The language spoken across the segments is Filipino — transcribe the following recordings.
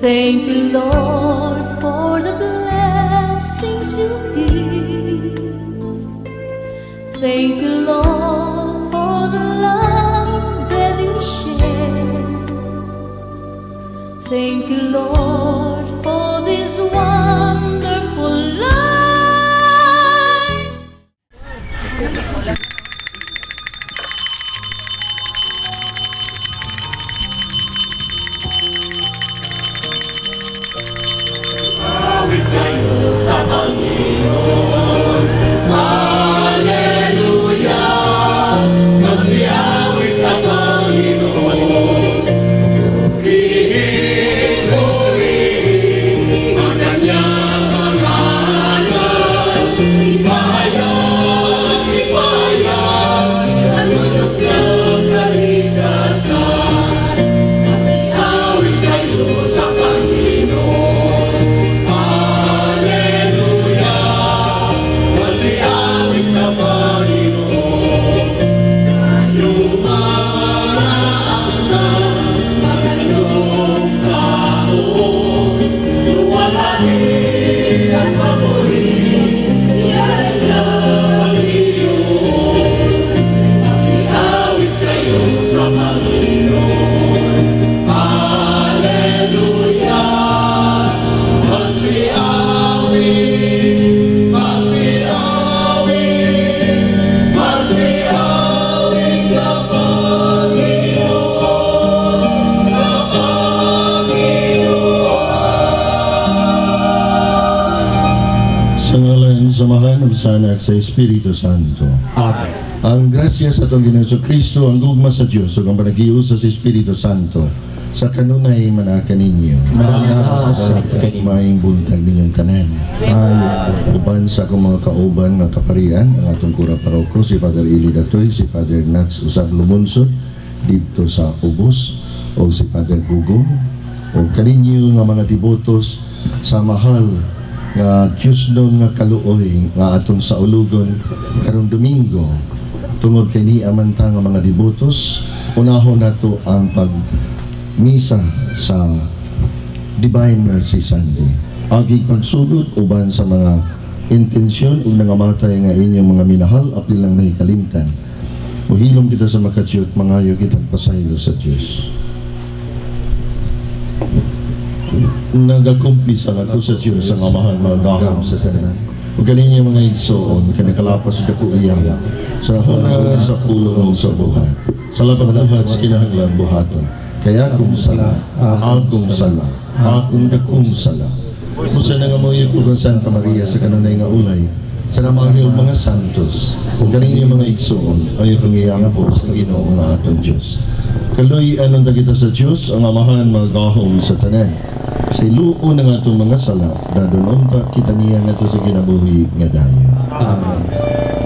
Thank you, Lord, for the blessings you give. Thank you, Lord, for the love that you share. Thank you, Lord, sa Diyos, ug ang sa Espiritu Santo, sa kanunay manaka ninyo. Manasa Sa maing buntag ninyong tanan. Uban sa akong mga kauban ng kaparian, ang atong kura paroko, si Father Ili Datoy, si Father Nats Usab Lumunsod, dito sa Ubos, o si Father Gugong, o kaninyo nga mga devotos sa mahal nga Tuesday nga kaluoy nga atong sa ulugon karong Domingo tungod kay ni amanta nga mga devotos unahon nato ang pag misa sa Divine Mercy Sunday. Agig pagsugod uban sa mga intensyon ug nangamatay nga inyong mga minahal apil lang nahikalimtan Muhilom kita sa makatsiyot mangayo kitang pasaylo sa Diyos. Nagakumpis ang ako sa Diyos ang amahan mga gahom sa tanan. Ganin yung mga igsoon, kanakalapas sa kuiyang, sa huna sa pulong sa buhat, sa labang lahat sa kinahanglan buhaton. Kaya akong sala, akong sala, akong dakong sala. Musa na nga mo kung Santa Maria sa kanunay nga ulay, sa namahil mga santos, o yung mga igsoon, ay pangiyang po sa ginoo nga atong Diyos. Kaloy anong dagita sa Diyos, ang amahan mga gahom sa tanan. Sa iluo ng atong mga sala, dadonon pa kita niya nga to sa kinabuhi nga dayo. Amen.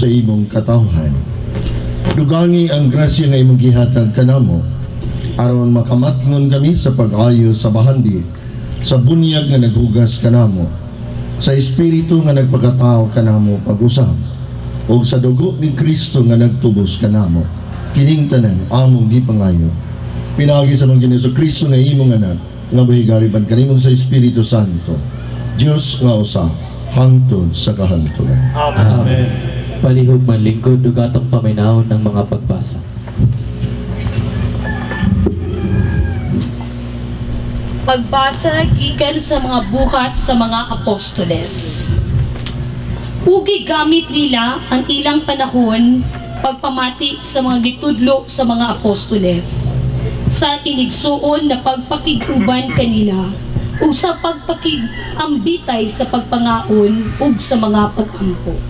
Sa imong katawhan. Dugangi ang grasya nga imong gihatag kanamo, aron makamatngon kami sa pag-ayo sa bahandi, sa bunyag nga naghugas kanamo, sa espiritu nga nagpagkatao kanamo pag-usap, o sa dugo ni Kristo nga nagtubos kanamo, kining tanan among di pangayo. Pinagi sa mga Ginoo Kristo nga imong anak, nga bahigaliban kanimong sa Espiritu Santo. Dios nga usa hangtod sa kahangtunan. Amen. Palihog man lingkod ug atong paminaw ng mga pagbasa. Pagbasa gikan sa mga buhat sa mga apostoles. Ugi gamit nila ang ilang panahon pagpamati sa mga gitudlo sa mga apostoles sa inigsuon na pagpakiguban kanila ug sa pagpakigambitay sa pagpangaon ug sa mga pagampo.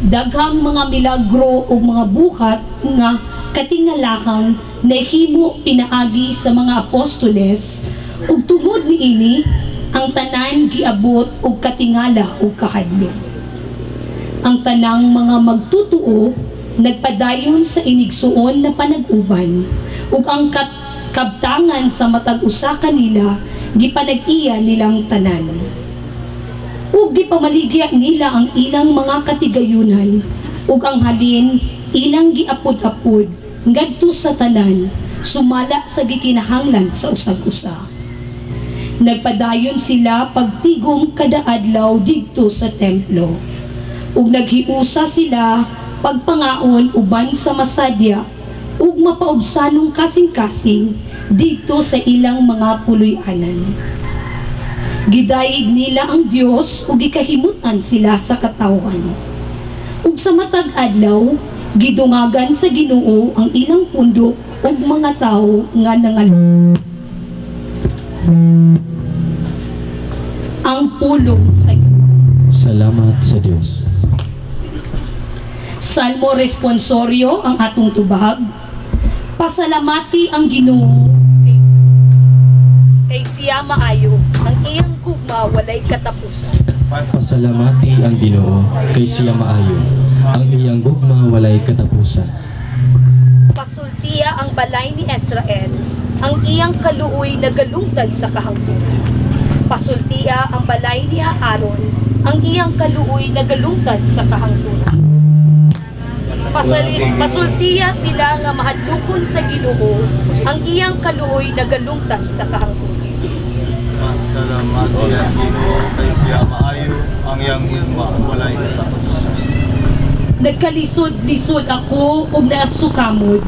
Daghang mga milagro ug mga buhat nga katingalahang nahimo pinaagi sa mga apostoles ug tungod niini ang tanan giabot og katingala ug kahadlok. Ang tanang mga magtutuo nagpadayon sa inigsuon na panag-uban ug ang kabtangan sa matag usa kanila gipanag-iya nilang tanan. Ug gipamaligya nila ang ilang mga katigayunan ug ang halin ilang giapod-apod ngadto sa tanan sumala sa gikinahanglan sa usag-usa. Nagpadayon sila pagtigom kada adlaw didto sa templo. Ug naghiusa sila pagpangaon uban sa masadya ug mapaubsanong kasing-kasing dito sa ilang mga puloy-anan. Gidayig nila ang Dios ug gikahimutan sila sa katawan. Ug sa matag adlaw, gidungagan sa Ginoo ang ilang pundok ug mga tawo nga nangalu. Ang pulong sa Salamat sa Dios. Salmo responsoryo ang atong tubag. Pasalamati ang Ginoo siya maayo ang iyang gugma walay katapusan. Pasalamati ang Ginoo kay siya maayo. Ang iyang gugma walay katapusan. Pasultiya ang balay ni Israel, ang iyang kaluoy na galungtad sa kahangturan. Pasultiya ang balay ni Aaron, ang iyang kaluoy na galungtad sa kahangturan. Pasali, pasultiya sila nga mahadlukon sa Ginoo, ang iyang kaluoy na galungtad sa kahangturan. Salamat yan Ginoo kay siya maayo ang iyang higma walay katapusan. Nagkalisod-lisod ako ug naasukamod,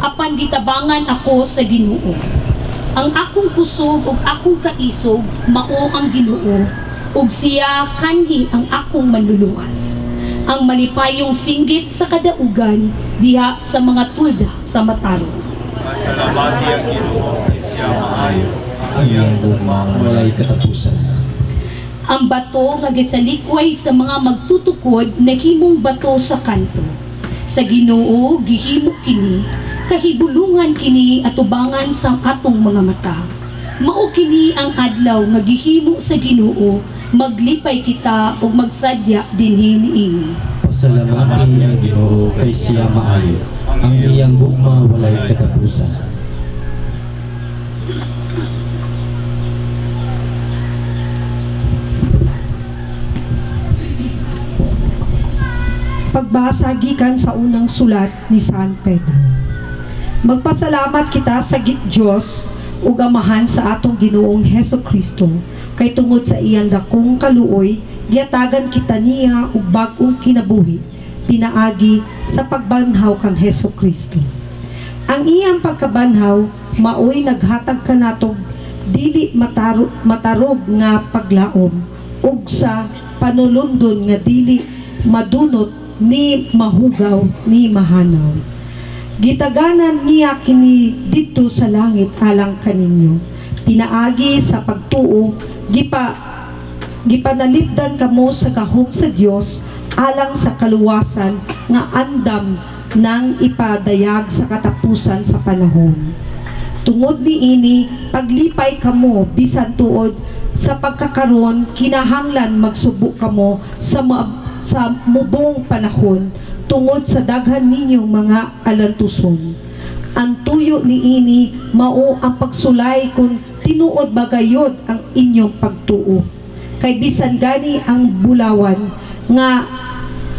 apan gitabangan ako sa Ginoo. Ang akong kusog ug akong kaisog mao ang Ginoo, ug siya kanhi ang akong manluluwas. Ang malipayong singgit sa kadaugan diha sa mga tulda sa matarong. Salamat yan Ginoo kay siya maayo iyang gugma walay katapusan. Ang bato nga gisalikway sa mga magtutukod nahimong bato sa kanto. Sa Ginoo gihimo kini, kahibulungan kini atubangan sa atong mga mata. Mao kini ang adlaw nga gihimo sa Ginoo, maglipay kita ug magsadya dinhi niini. Pasalamati ang Ginoo kay siya maayo. Ang iyang gugma walay katapusan. Pagbasa gikan sa unang sulat ni San Pedro. Magpasalamat kita sa Dios ug amahan sa atong Ginoong Heso Kristo kay tungod sa iyang dakong kaluoy giatagan kita niya og bag-ong kinabuhi pinaagi sa pagbanhaw kang Heso Kristo. Ang iyang pagkabanhaw maoy naghatag kanatog dili matarog, matarog nga paglaom ug sa panulundon nga dili madunot ni mahugaw ni mahanaw. Gitaganan niya kini dito sa langit alang kaninyo. Pinaagi sa pagtuo, gipa gipanalipdan kamo sa kahog sa Dios alang sa kaluwasan nga andam nang ipadayag sa katapusan sa panahon. Tungod ni ini, paglipay kamo bisan tuod sa pagkakaron kinahanglan magsubo kamo sa sa mubong panahon tungod sa daghan ninyong mga alantuson. Ang tuyo ni ini mao ang pagsulay kung tinuod bagayod ang inyong pagtuo. Kay bisan gani ang bulawan nga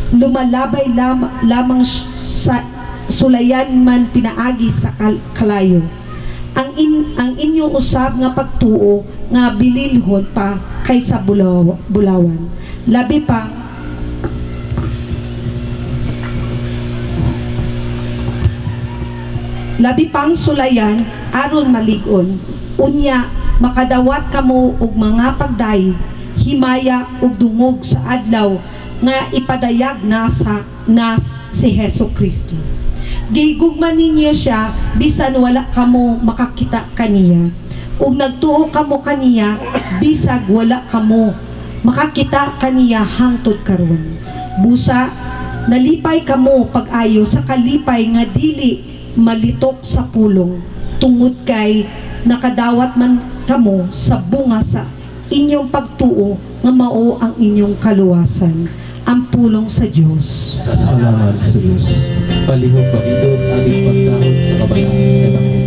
lumalabay lam- lamang sa sulayan man pinaagi sa kal- kalayo ang in ang inyong usab nga pagtuo nga bililhon pa kaysa bulaw, bulawan labi pa labi pang sulayan aron maligon. Unya makadawat kamo og mga pagday himaya ug dungog sa adlaw nga ipadayag na sa nas si Heso Kristo. Gigugman ninyo siya bisan wala kamo makakita kaniya. Ug nagtuo kamo kaniya bisag wala kamo makakita kaniya hangtod karon. Busa nalipay kamo pag-ayo sa kalipay nga dili malitok sa pulong tungod kay nakadawat man kamo sa bunga sa inyong pagtuo nga mao ang inyong kaluwasan ang pulong sa Dios Salamat sa Diyos. Palihog pagidog ating pagdahon sa kabalaan sa Panginoon.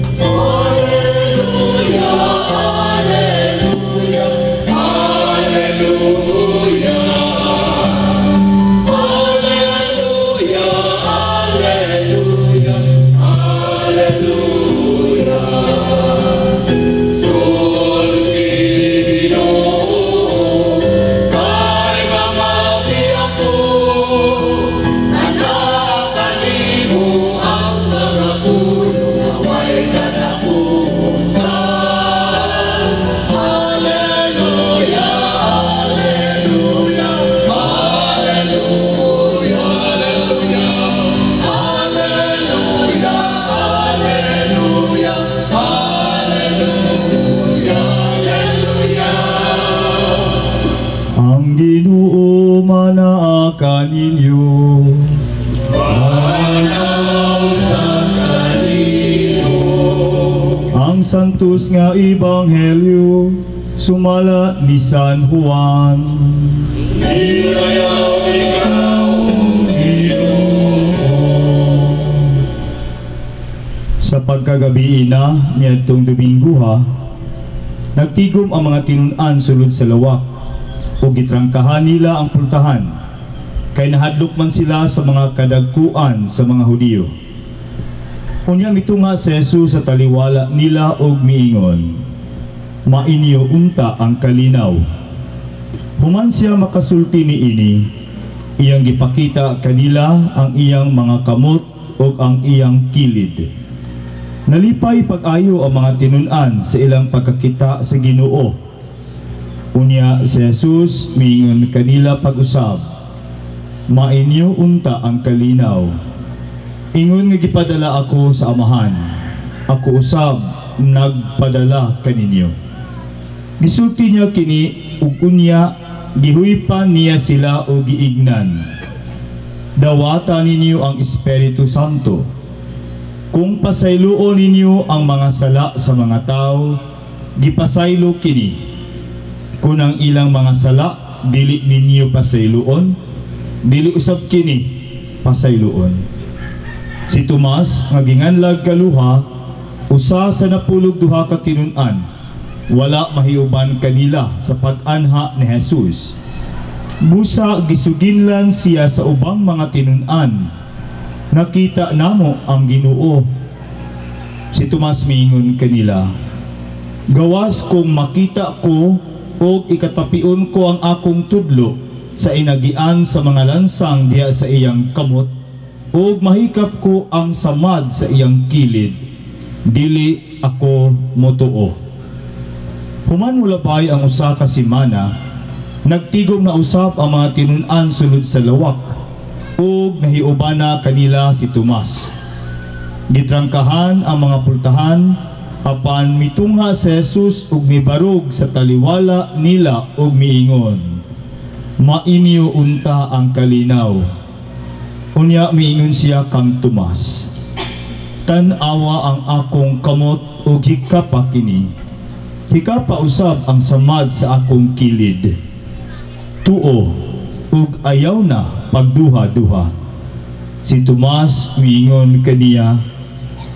Santos nga ebanghelyo sumala ni San Juan. Sa pagkagabi na niadtong Dominguha, nagtigom ang mga tinunan sulod sa lawak o gitrangkahan nila ang pultahan kay nahadlok man sila sa mga kadagkuan sa mga Hudiyo. Unya mitunga si Jesus sa taliwala nila og miingon, Mainyo unta ang kalinaw. Human siya makasulti ni ini, iyang gipakita kanila ang iyang mga kamot ug ang iyang kilid. Nalipay pag-ayo ang mga tinunan sa ilang pagkakita sa Ginoo. Unya si Jesus miingon kanila pag-usab, Mainyo unta ang kalinaw. Ingon nga gipadala ako sa amahan. Ako usab nagpadala kaninyo. Gisulti niya kini ug unya gihuypan niya sila o giignan. Dawata ninyo ang Espiritu Santo. Kung pasayloon ninyo ang mga sala sa mga tao, gipasaylo kini. Kung ang ilang mga sala dili ninyo pasayloon, dili usab kini pasayloon. Si Tomas nga ginganlag kaluha usa sa napulog duha ka tinun-an wala mahiuban kanila sa pag-anha ni Jesus. Busa gisuginlan siya sa ubang mga tinun-an. Nakita namo ang Ginoo. Si Tomas miingon kanila, Gawas kung makita ko o ikatapion ko ang akong tudlo sa inagian sa mga lansang diya sa iyang kamot ug mahikap ko ang samad sa iyang kilid. Dili ako motuo. Human mulabay ang usa ka simana nagtigom na usap ang mga tinun-an sulod sa lawak ug nahiubana kanila si Tomas. Gitrangkahan ang mga pultahan apan mitunga si Jesus ug mibarog sa taliwala nila ug miingon mainyo unta ang kalinaw Unya miingon siya kang Tomas. Tan-awa ang akong kamot o hikapa kini. Hikapa usab ang samad sa akong kilid. Tuo ug ayaw na pagduha-duha. Si Tomas miingon kaniya,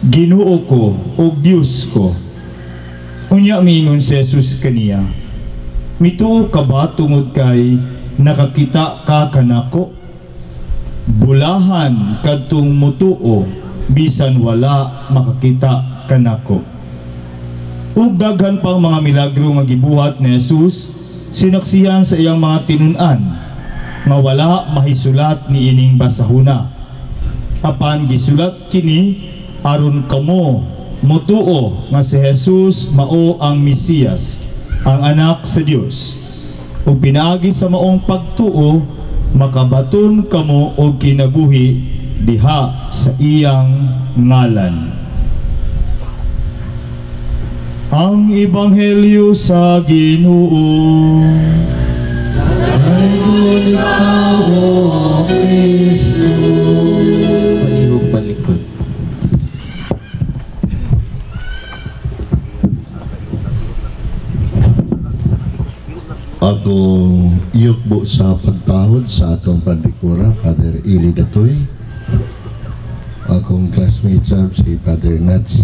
Ginoo ko ug Dios ko. Unya miingon si Jesus kaniya, Mituo ka ba tungod kay nakakita ka kanako? Bulahan kadtong mutuo bisan wala makakita kanako. Ug daghan pang mga milagro nga gibuhat ni Jesus sinaksihan sa iyang mga tinun-an nga wala mahisulat ni ining basahuna. Apan gisulat kini aron kamo mutuo nga si Jesus mao ang Mesiyas ang anak sa Dios ug pinaagi sa maong pagtuo makabaton kamo og kinabuhi diha sa iyang ngalan. Ang ebanghelyo sa Ginoo. Palihog palikod. Akong iyukbo sa pagtahod sa atong pandikura, Father Ili Datoy. Akong classmate sab si Father Nats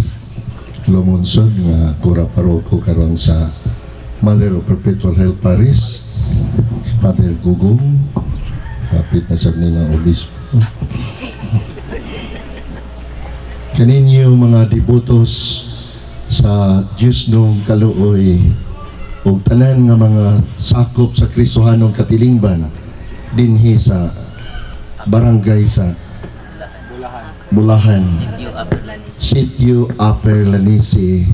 Lumunsod nga kura paroko karon sa Mother of Perpetual Health Paris. Si Father Gugong, kapit na sab ni nga obispo. Kaninyo mga devotos sa Diyos nung kaluoy ug tanan nga mga sakop sa Kristohanong katilingban dinhi sa barangay sa Bulahan Sitio Upper Lanisi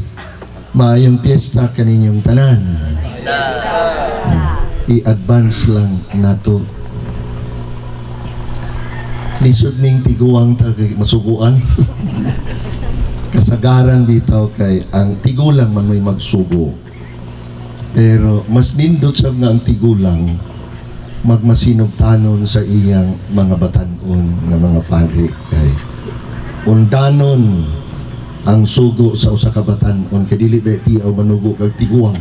Maayong piyesta kaninyong tanan. I-advance lang nato. Lisod ning tiguang ta masuguan. Kasagaran bitaw kay ang tigulang man may magsugo. Pero mas nindot sab nga ang tigulang magmasinog tanon sa iyang mga batanon nga mga pari kay undanon ang sugo sa usa ka batanon. Kay dili beti o manugo kag tiguang?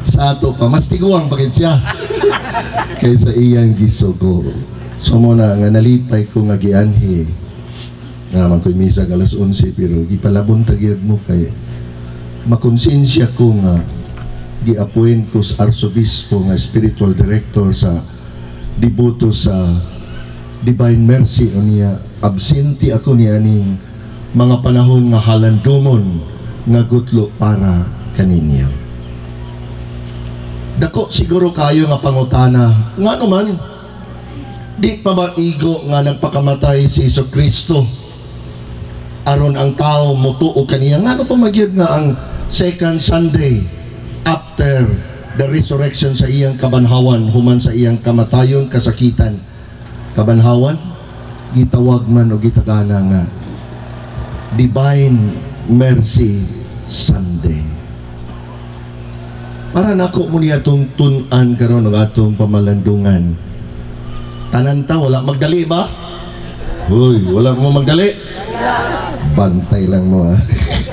Sa ato pa mas tiguang bakit siya kaysa iyang gisugo. So mo na nga nalipay ko nga gianhi. Nga man ko'y misa alas 11 pero gipalabon tagyod mo kay makonsensya ko nga gi-appoint ko sa arsobispo nga spiritual director sa dibuto sa Divine Mercy o niya absenti ako niya ning mga panahon nga halandumon nga gutlo para kaninyo. Dako siguro kayo nga pangutana nga naman di pa ba igo nga nagpakamatay si Iso Kristo aron ang tao mutuo kaniya. Nga ano pa magyud nga ang second Sunday after the resurrection sa iyang kabanhawan human sa iyang kamatayon kasakitan kabanhawan gitawag man o gitagana nga Divine Mercy Sunday para nako mo niya itong tunan karon ng atong pamalandungan tanan ta wala magdali ba? Uy, wala mo magdali? Bantay lang mo ha.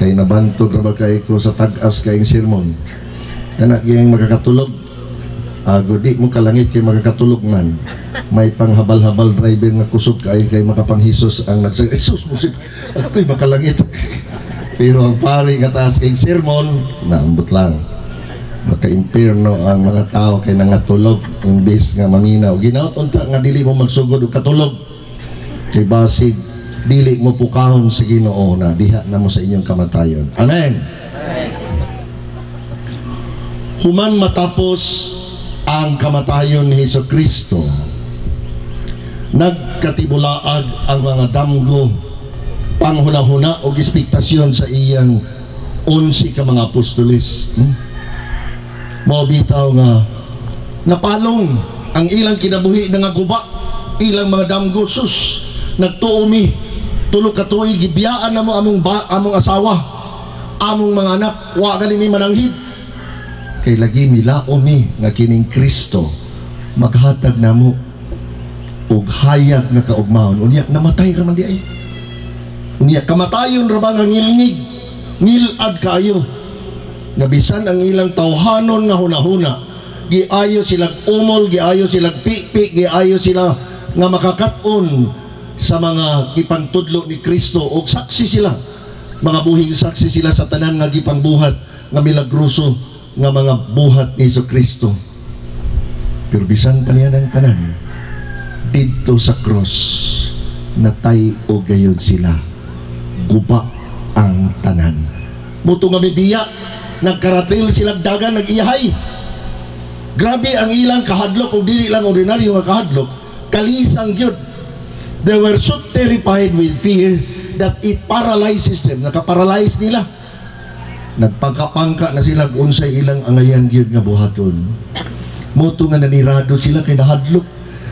kay nabantog ra ba kay ko sa tag-as kayong sermon. Kana yang makakatulog. Ago di mo kalangit kay makakatulog man. May panghabal-habal driver nga kusog kay kay makapanghisos ang nagsa Jesus mo si ako'y makalangit. Pero ang pari nga taas kay sermon, naambot lang. Maka-impierno ang mga tao kay nangatulog imbes nga maminaw. Ginaot unta nga dili mo magsugod og katulog. Kay basig dili mo pukahon sa Ginoo na diha na mo sa inyong kamatayon. Amen. Human matapos ang kamatayon ni Hesus Kristo, nagkatibulaag ang mga damgo panghuna-huna o ekspektasyon sa iyang unsi ka mga apostolis. Hmm? Mao bitaw nga napalong ang ilang kinabuhi nga guba ilang mga damgo sus nagtuumi tulo ka tuig gibiyaan na mo among ba, among asawa among mga anak. Wa gali mi mananghid. Kay lagi milaon mi nga kining Kristo maghatag namo og hayag nga kaugmahon unya namatay ra man di ay. Unya kamatayon ra ba nga ngilngig ngilad kayo. Nga bisan ang ilang tawhanon nga hunahuna. Giayo silang umol giayo silang pipi giayo sila nga makakaton sa mga gipantudlo ni Kristo. Og saksi sila. Mga buhing saksi sila sa tanan nga gipangbuhat nga milagroso nga mga buhat ni Hesus Kristo. Pero bisan pa niya ng tanan didto sa cross natay o gayon sila. Guba ang tanan. Muto nga bibiya nagkaratil sila dagan nag-iyahay. Grabe ang ilang kahadlok kung dili lang ordinaryo nga kahadlok kalisang gyud they were so terrified with fear that it paralyzes them. Nakaparalyze nila. Nagpangkapangka na sila unsay ilang angayan gyud nga buhaton? Muto nga nanirado sila kay nahadlok.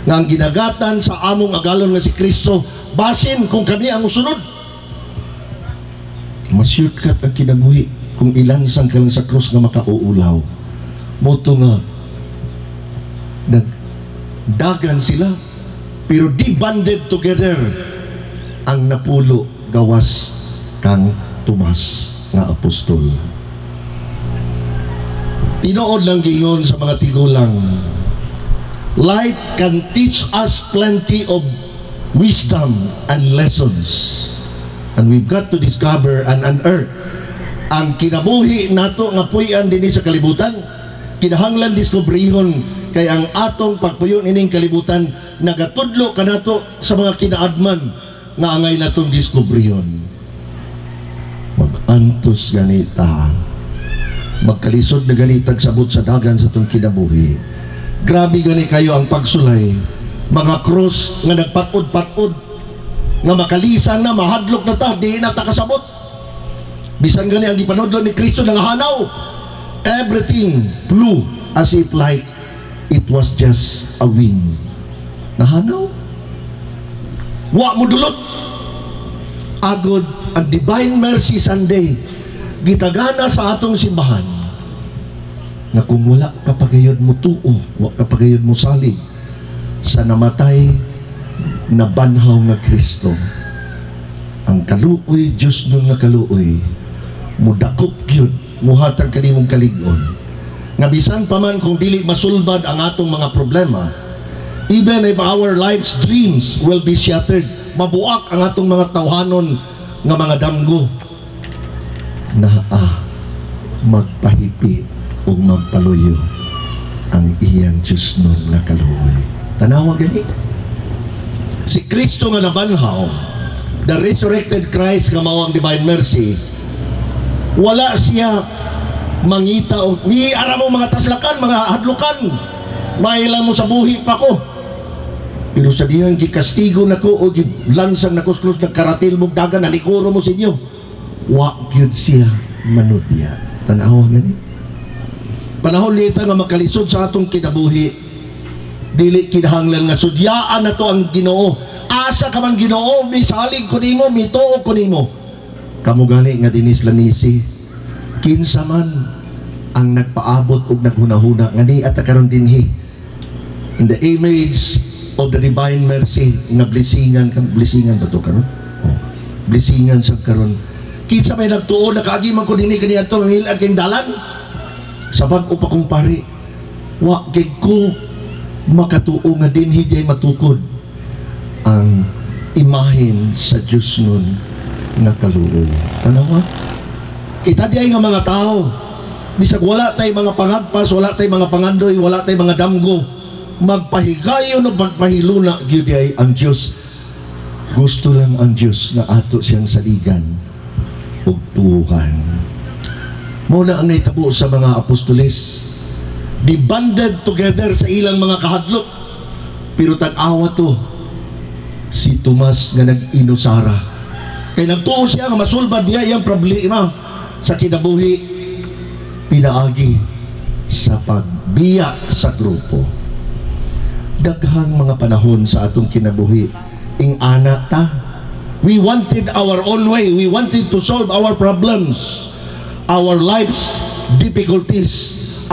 Nga ang ginagatan sa among agalon nga si Kristo basin kung kami ang musunod masyutkat ang kinabuhi kung ilansang ka lang sa krus nga makauulaw. Muto nga nagdagan sila pero di banded together ang napulo gawas kang Tomas nga apostol. Tinuod lang giingon sa mga tigulang light can teach us plenty of wisdom and lessons and we've got to discover and unearth ang kinabuhi nato nga puy-an dinhi sa kalibutan kinahanglan diskubrihon kay ang atong pagpuyon ining kalibutan nagatudlo kanato sa mga kinaadman nga angay natong diskubrihon magantos ganita. Magkalisod na ganitag sabot sa dagan sa itong kinabuhi. Grabe gani kayo ang pagsulay. Mga cross nga nagpatod-patod. Nga makalisan na mahadlok na ta di na ta kasabot. Bisan gani ang ipanudlo ni Kristo nga hanaw everything flew as if like it was just a wind nahanaw wa mo dulot agod ang Divine Mercy Sunday gitagana sa atong simbahan nga kung wala ka pagayod mo tuo, wala ka pagayod mo salig sa namatay na banhaw nga Kristo. Ang kaluoy, Diyos nun nga kaluoy, mudakop gyud muhatag kanimong kalig-on. Nga pa man kung dili masulbad ang atong mga problema, even if our life's dreams will be shattered, mabuak ang atong mga tawhanon nga mga damgo, na ah, magpahipi o magpaluyo ang iyang Diyos nun nga kaluoy. Tanawa gani. Si Kristo nga nabanhaw, the resurrected Christ nga mao ang divine mercy, wala siya mangita o ni ara mo mga taslakan, mga hadlukan. Mailan mo sa buhi pa ko. Pero sa diyang gikastigo na ko o gilansang na kuskus nagkaratil mo dagan nalikuro mo sa inyo. Wa gyud siya manudya. Tanawa gani. Panahon nita nga makalisod sa atong kinabuhi, dili kinahanglan nga sudyaan na to ang Ginoo. Asa ka man Ginoo, misalig ko nimo, mituo ko nimo. Kamu gani nga dinis lanisi. Kinsa man ang nagpaabot og naghunahuna nga at karon dinhi in the image of the divine mercy nga blessingan kan blessingan ba to karon oh. blessingan sa karon kinsa may nagtuo nakaagi man ko dinhi kani adto ang hilad kay dalan sa pag-upa kong pari wa kay ko makatuo nga dinhi jay matukod ang imahin sa Dios nun nga kaluoy tanawa kita di nga mga tao. Bisag wala tay mga pangagpas wala tay mga pangandoy wala tay mga damgo. Magpahigayon o magpahiluna gyud ay ang Dios gusto lang ang Dios na ato siyang saligan ug tuhan mo na ang naitabo sa mga apostoles. Di banded together sa ilang mga kahadlok. Pero tag-awa to si Tomas nga nag-inusara kay nagtuo siya nga masulbad niya iyang problema sa kinabuhi. Pinaagi sa pagbiya sa grupo. Daghang mga panahon sa atong kinabuhi. Ing ana ta we wanted our own way. We wanted to solve our problems our life's difficulties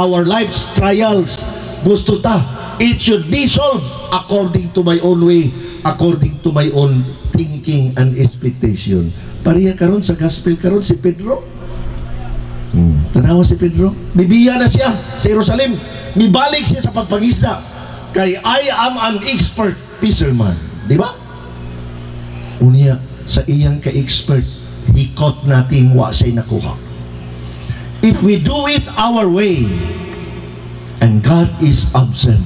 our life's trials. Gusto ta it should be solved according to my own way according to my own thinking and expectation pareha karon sa gospel karon si Pedro Hmm. Tanawa si Pedro. Bibiya na siya sa Jerusalem. Mibalik siya sa pagpangisda. Kay I am an expert fisherman. Di ba? Unya, sa iyang ka-expert, hikot nating wa siya'y nakuha. If we do it our way, and God is absent,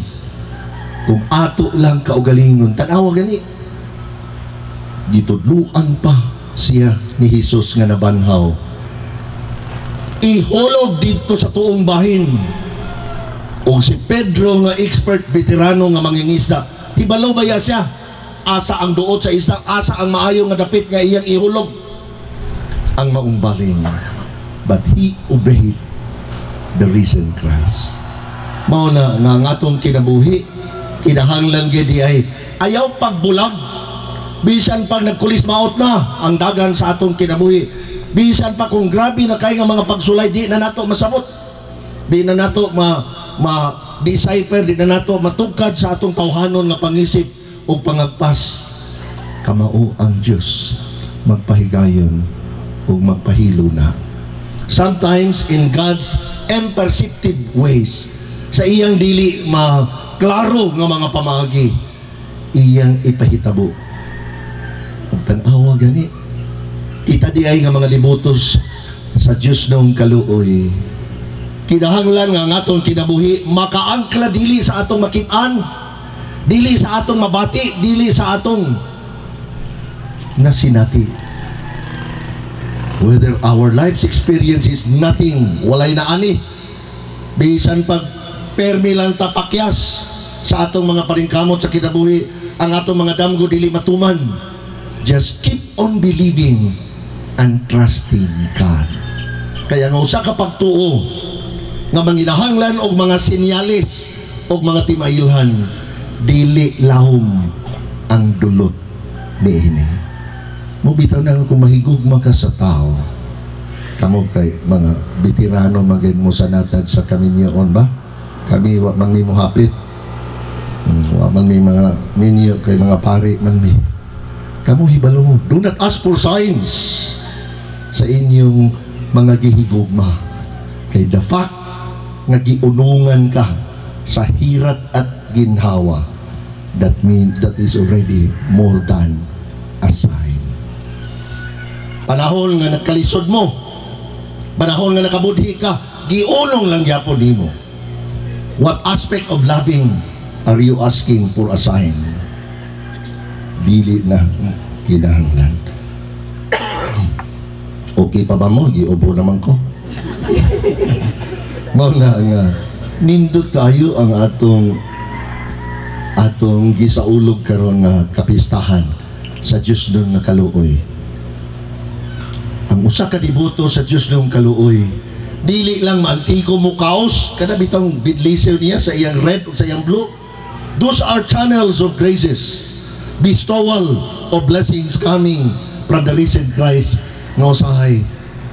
kung ato lang kaugalingon, tanawa gani, gitudluan pa siya ni Jesus nga nabanhaw. Ihulog dito sa tuong bahin. O si Pedro nga expert veterano nga mangingisda hibalo ba ya siya? Asa ang duot sa isda asa ang maayo nga dapit nga iyang ihulog? Ang maumbaling but he obeyed the risen Christ. Mao na nga atong kinabuhi kinahanglan gyud ay ayaw pagbulag bisan pag nagkulis maot na ang dagan sa atong kinabuhi. Bisan pa kung grabe na kay nga mga pagsulay di na nato masabot. Di na nato ma ma decipher di na nato matugkad sa atong tawhanon nga pangisip o pangagpas. Kamao ang Dios magpahigayon o magpahilo na. Sometimes in God's imperceptive ways sa iyang dili maklaro nga mga pamagi iyang ipahitabo tanawa gani. Kita di ay nga mga libutos sa Diyos nung kaluoy. Kinahanglan nga nga atong kinabuhi makaangkla dili sa atong makitaan dili sa atong mabati dili sa atong nasinati. Whether our life's experience is nothing walay na ani. Bisan pag permi lang tapakyas sa atong mga paringkamot sa kinabuhi ang atong mga damgo dili matuman just keep on believing and trusting God. Kaya nga usa ka pagtuo nga manginahanglan og mga sinyalis og mga timailhan dili lahom ang dulot ni ini. Mo bitaw na kung mahigugma ka sa tao kamo kay mga veterano magin mo sa natad sa kaminyoon ba kami wa man mi mo hapit Hmm, wa man mi mga ninyo kay mga pari man mi kamo hibalo do not ask for signs sa inyong mga gihigugma. Kay the fact nga giunungan ka sa hirat at ginhawa that mean that is already more than a sign. Panahon nga nagkalisod mo. Panahon nga nakabudhi ka. Giunong lang gyapon nimo. What aspect of loving are you asking for a sign dili na kinahanglan. Okay pa ba mo? Giubo naman ko. Mao na nga nindot kayo ang atong atong gisaulog karon nga kapistahan sa Dios nun nga kaluoy ang usa ka dibuto sa Dios nung kaluoy dili lang maantiko mo kaos. Kada bitong bidlisew niya sa iyang red o sa iyang blue. Those are channels of graces bestowal of blessings coming from the risen Christ. Nga usahay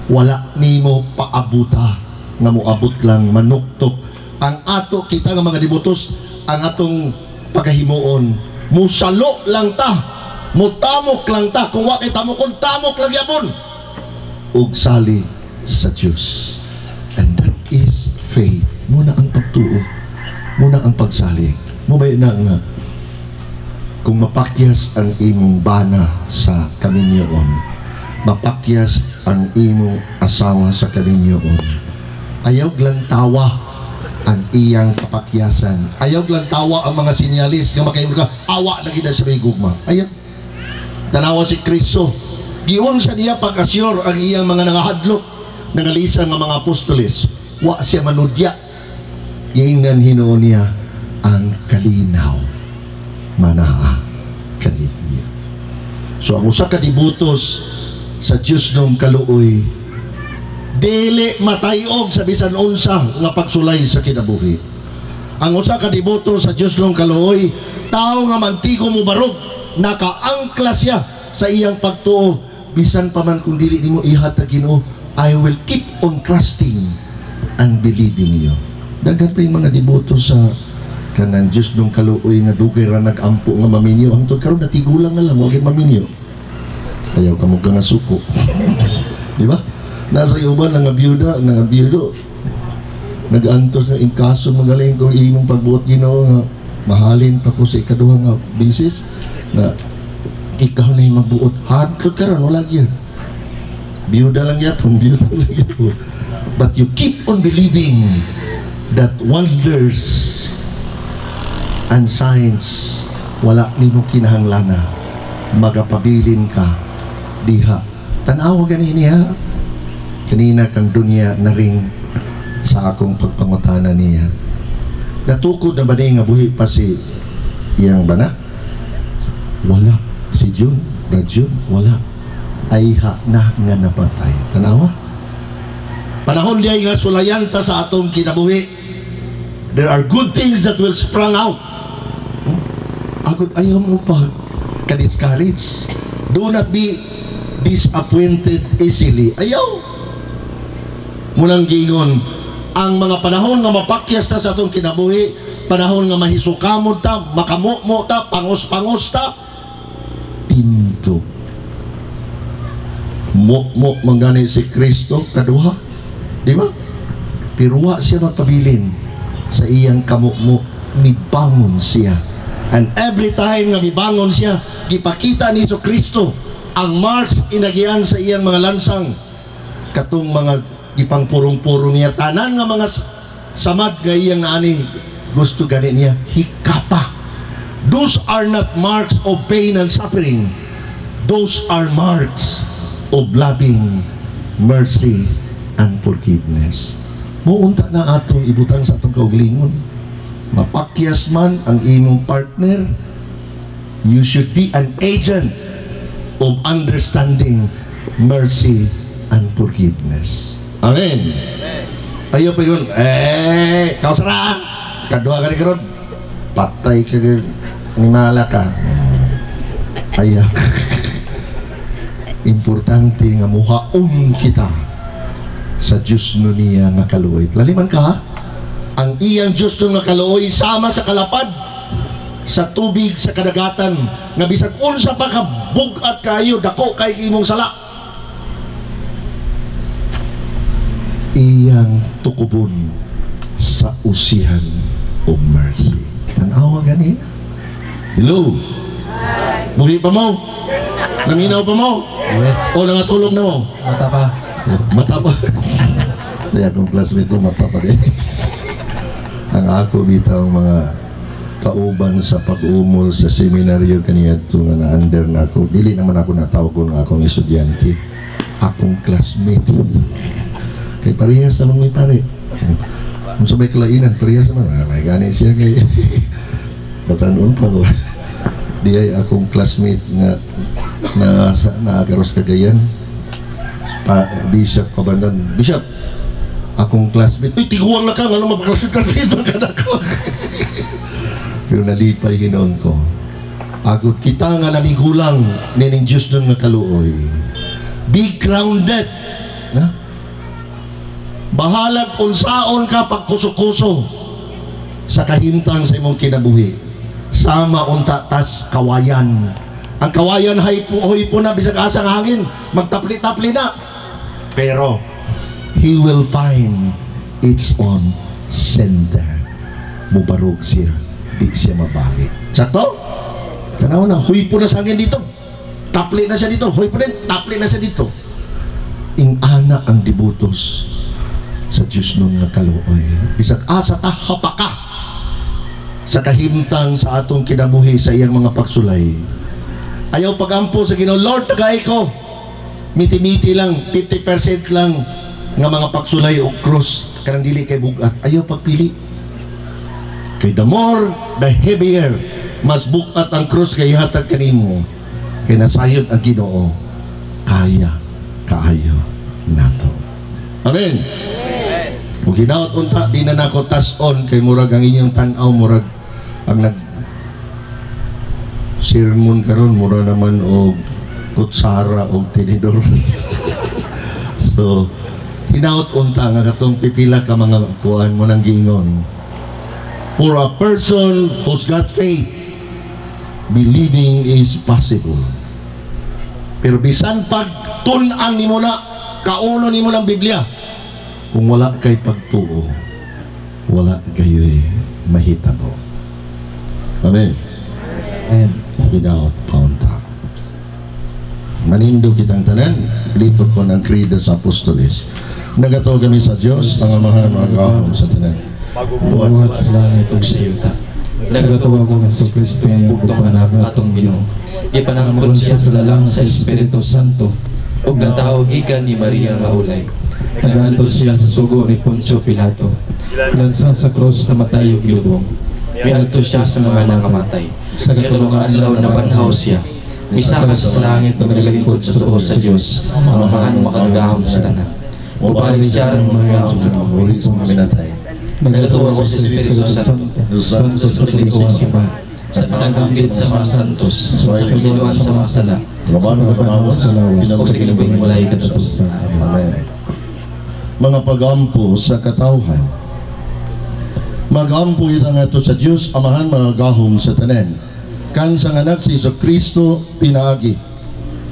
wala nimo paabuta nga moabot lang manuktok. Ang ato kita nga mga dibutos ang atong pagkahimuon musalo lang ta mutamok lang ta. Kung wa kay tamokon tamok lang yapon. Ug sali sa Dios and that is faith. Muna ang pagtuo. Muna ang pagsalig mo ba na nga kung mapakyas ang imong bana sa kaminyoon mapakyas ang imong asawa sa kaminyoon ayaw lang tawa ang iyang kapakyasan. Ayaw lang tawa ang mga sinyalis. Nga makayon ka awa na sa may gugma. Ayaw. Tanawa si Kristo. Giun sa niya pag-asyur ang iyang mga nangahadlok. Nangalisa nga mga apostoles. Wa siya manudya. Giingnan hinuon niya ang kalinaw. Manaa so ang usa ka dibutos sa Dios nung kaluoy dili matayog sa bisan unsa nga pagsulay sa kinabuhi. Ang usa ka diboto sa Dios nung kaluoy tao nga mantigo mo barog nakaangkla siya sa iyang pagtuo. Bisan pa man kung dili nimo ihatag Ginoo I will keep on trusting and believing you. Daghan pa yung mga diboto sa kanang Diyos nung kaluoy nga dugay ra nagampo nga maminyo. Hangtod karon natigulang na lang wag maminyo? Ayaw ka mo nga suko. Di ba? Nasa iuban nga byuda nga byudo? Nag-antos na inkaso magaling ko imong pagbuot Ginoo nga mahalin pa ko sa ikaduha nga bisis na ikaw na yung magbuot. Hardcore karon wala gyud. Byuda lang yapon byuda lang yapon but you keep on believing that wonders and signs wala nimo kinahanglana magapabilin ka diha. Tanaw gani niya kanina kang dunya na ring sa akong pagpangutana niya. Natukod na ba niya nga buhi pa si iyang bana? Wala. Si Jun Rajun wala. Ay ha na nga napatay. Tanawa panahon diay nga sulayan ta sa atong kinabuhi. There are good things that will sprang out agad ayaw mo pa. Ka-discourage do not be disappointed easily. Ayaw. Munang giingon ang mga panahon nga mapakyas ta sa atong kinabuhi panahon nga mahisukamod ta makamukmo ta pangos-pangos ta tinto. Mukmo mangani si Kristo kaduha di ba? Pero wa siya magpabilin sa iyang kamukmo nibangon siya and every time nga mibangon siya gipakita ni so Kristo ang marks inagian sa iyang mga lansang. Katong mga ipang purong-purong niya tanan nga mga samad nga iyang naani gusto gani niya hikapa. Those are not marks of pain and suffering. Those are marks of loving mercy and forgiveness. Muunta na atong ibutang sa atong kaugalingon mapakyas man ang imong partner you should be an agent of understanding mercy and forgiveness. Amen. Ayo pa yun. Eh kausara kadua ka ni karon patay ka ni animala ka. Ayaw importante nga muhaon kita sa Diyos no niya nga kaluoy. Laliman ka ha? Ang iyang Diyos no nga kaluoy sama sa kalapad sa tubig sa kadagatan nga bisag unsa pa ka bugat kayo dako kay imong sala iyang tukubon sa usihan o mercy tanawa gani hello Buhi pa mo? Nanginaw pa mo? Yes. O nangatulog na mo? Mata pa. Mata pa. Kaya akong classmate ko, mata pa din. Ang ako bitaw mga kauban sa pag-umol sa seminaryo kaniya ito nga na under na ako. Dili naman ako natawag ko ng akong estudyante. Akong classmate. Kay parehas naman may pare. Kung sabay kalainan, parehas naman. Ah, may gani siya kay... Batanon pa ko. Di ay akong classmate nga na sa naakaros kagayan pa, Bishop Kabandan. Bishop, akong classmate. Uy, tiguan na ka, ano mapakasunod ka na ko. Pero nalipay hinoon ko. Agod kita nga nanigulang nining Diyos nun nga kaluoy. Be grounded. Na? Bahalag unsaon ka pagkuso-kuso sa kahimtang sa imong kinabuhi. Sama unta tas kawayan. Ang kawayan hay po, hoy po na bisag asang hangin, magtapli-tapli na. Pero he will find its own sender. Mubarog siya, di siya mabalik. Sakto? Tanaw na, huy po na sa hangin dito. Tapli na siya dito, huy po din, tapli na siya dito. Ing ana ang dibutos sa Diyos nun nga kaluoy. Bisag asa ta hapaka sa kahimtang sa atong kinabuhi sa iyang mga pagsulay. Ayaw pagampo sa Ginoo, Lord, tagay ko. Miti-miti lang, 50% lang nga mga pagsulay o cross kanang dili kay bugat. Ayaw pagpili. Kay the more, the heavier, mas bukat ang cross kay hatag kanimo. Kay nasayod ang Ginoo. Kaya, kaayo nato. Amen. Kung hinaot unta, di na nako tas-on kay murag ang inyong tanaw, murag ang nag sermon karon mura naman og kutsara og tinidor. so, hinaot unta nga katong pipila ka mga kuan mo nang giingon. For a person who's got faith, believing is possible. Pero bisan pag tun-an nimo na, kauno nimo ng Biblia, kung wala kay pagtuo, wala kayo eh, mahitabo. Amen. And Hinaot paunta. Manindo kitang tanan, dito ko ng credo sa apostoles. Nagato kami sa Diyos, ang amahan mga kahom sa tanan. buhat sa langit ug sa yuta. Nagatuwa ko nga sa Kristo ang bugtong anak atong Ginoo. Ipanangkon siya sa lalang sa Espiritu Santo ug natawo gikan ni Maria nga ulay. Nagantos siya sa sugo ni Poncio Pilato. Lansa sa cross na matayo gilubong. Mialto siya sa mga nangamatay. Sa katulo ka adlaw na banhaw siya. Misaka sa langit pag nagalingkod sa tuo sa Dios. Ang amahan makagahom sa tanan. Mubalik siya ang mga Ulit sa mga minatay. Nagatuwa ko sa Espiritu Santo, Santos Pagdikuhan sa Ba, sa panagambit sa mga santos, sa pagdiluan sa mga sala, Laban ng panawas, o sa kilabing walay katutusan. Amen. Mga pagampo sa katawhan. Magampo ita nga to sa Dios amahan mga gahom sa tanan. Kan sa anak si Iso Kristo pinaagi.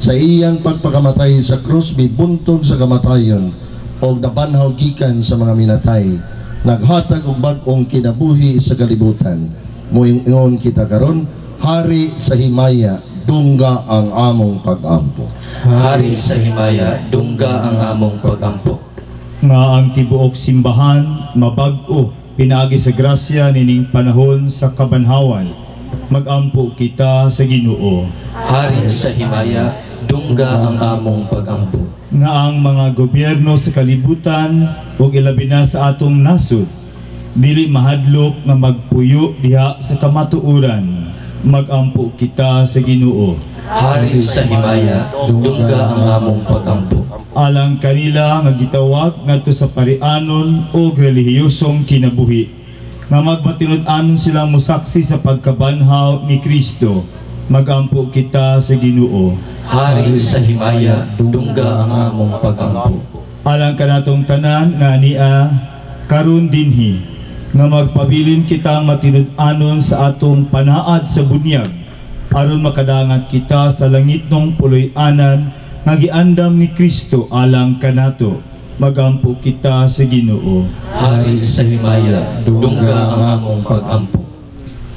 Sa iyang pagpakamatay sa krus bibuntog sa kamatayon o nabanhaw gikan sa mga minatay. Naghatag og bag-ong kinabuhi sa kalibutan. Muingon kita karon hari sa himaya dungga ang among pag-ampo. Hari sa himaya, dungga ang among pagampo. nga ang tibuok simbahan mabag-o pinaagi sa grasya nining panahon sa kabanhawan magampo kita sa Ginoo Hari sa himaya, dungga ang among pagampo. Nga ang mga gobyerno sa kalibutan ug ilabi na sa atong nasod. Dili mahadlok nga magpuyo diha sa kamatuoran magampo kita sa Ginoo. Hari sa himaya, dungga ang among pagampo. alang kanila nga gitawag ngadto sa parianon o relihiyosong kinabuhi. Nga magmatinud-anon sila musaksi sa pagkabanhaw ni Kristo magampo kita sa Ginoo Hari sa himaya, dungga ang among pagampo. alang kanatong tanan nga niya karon dinhi nga magpabilin kita matinud-anon sa atong panaad sa bunyag aron makadangat kita sa langit ng puloy-anan nga giandam ni Kristo alang kanato magampo kita sa Ginoo Hari sa himaya, dungga ang among pag-ampo.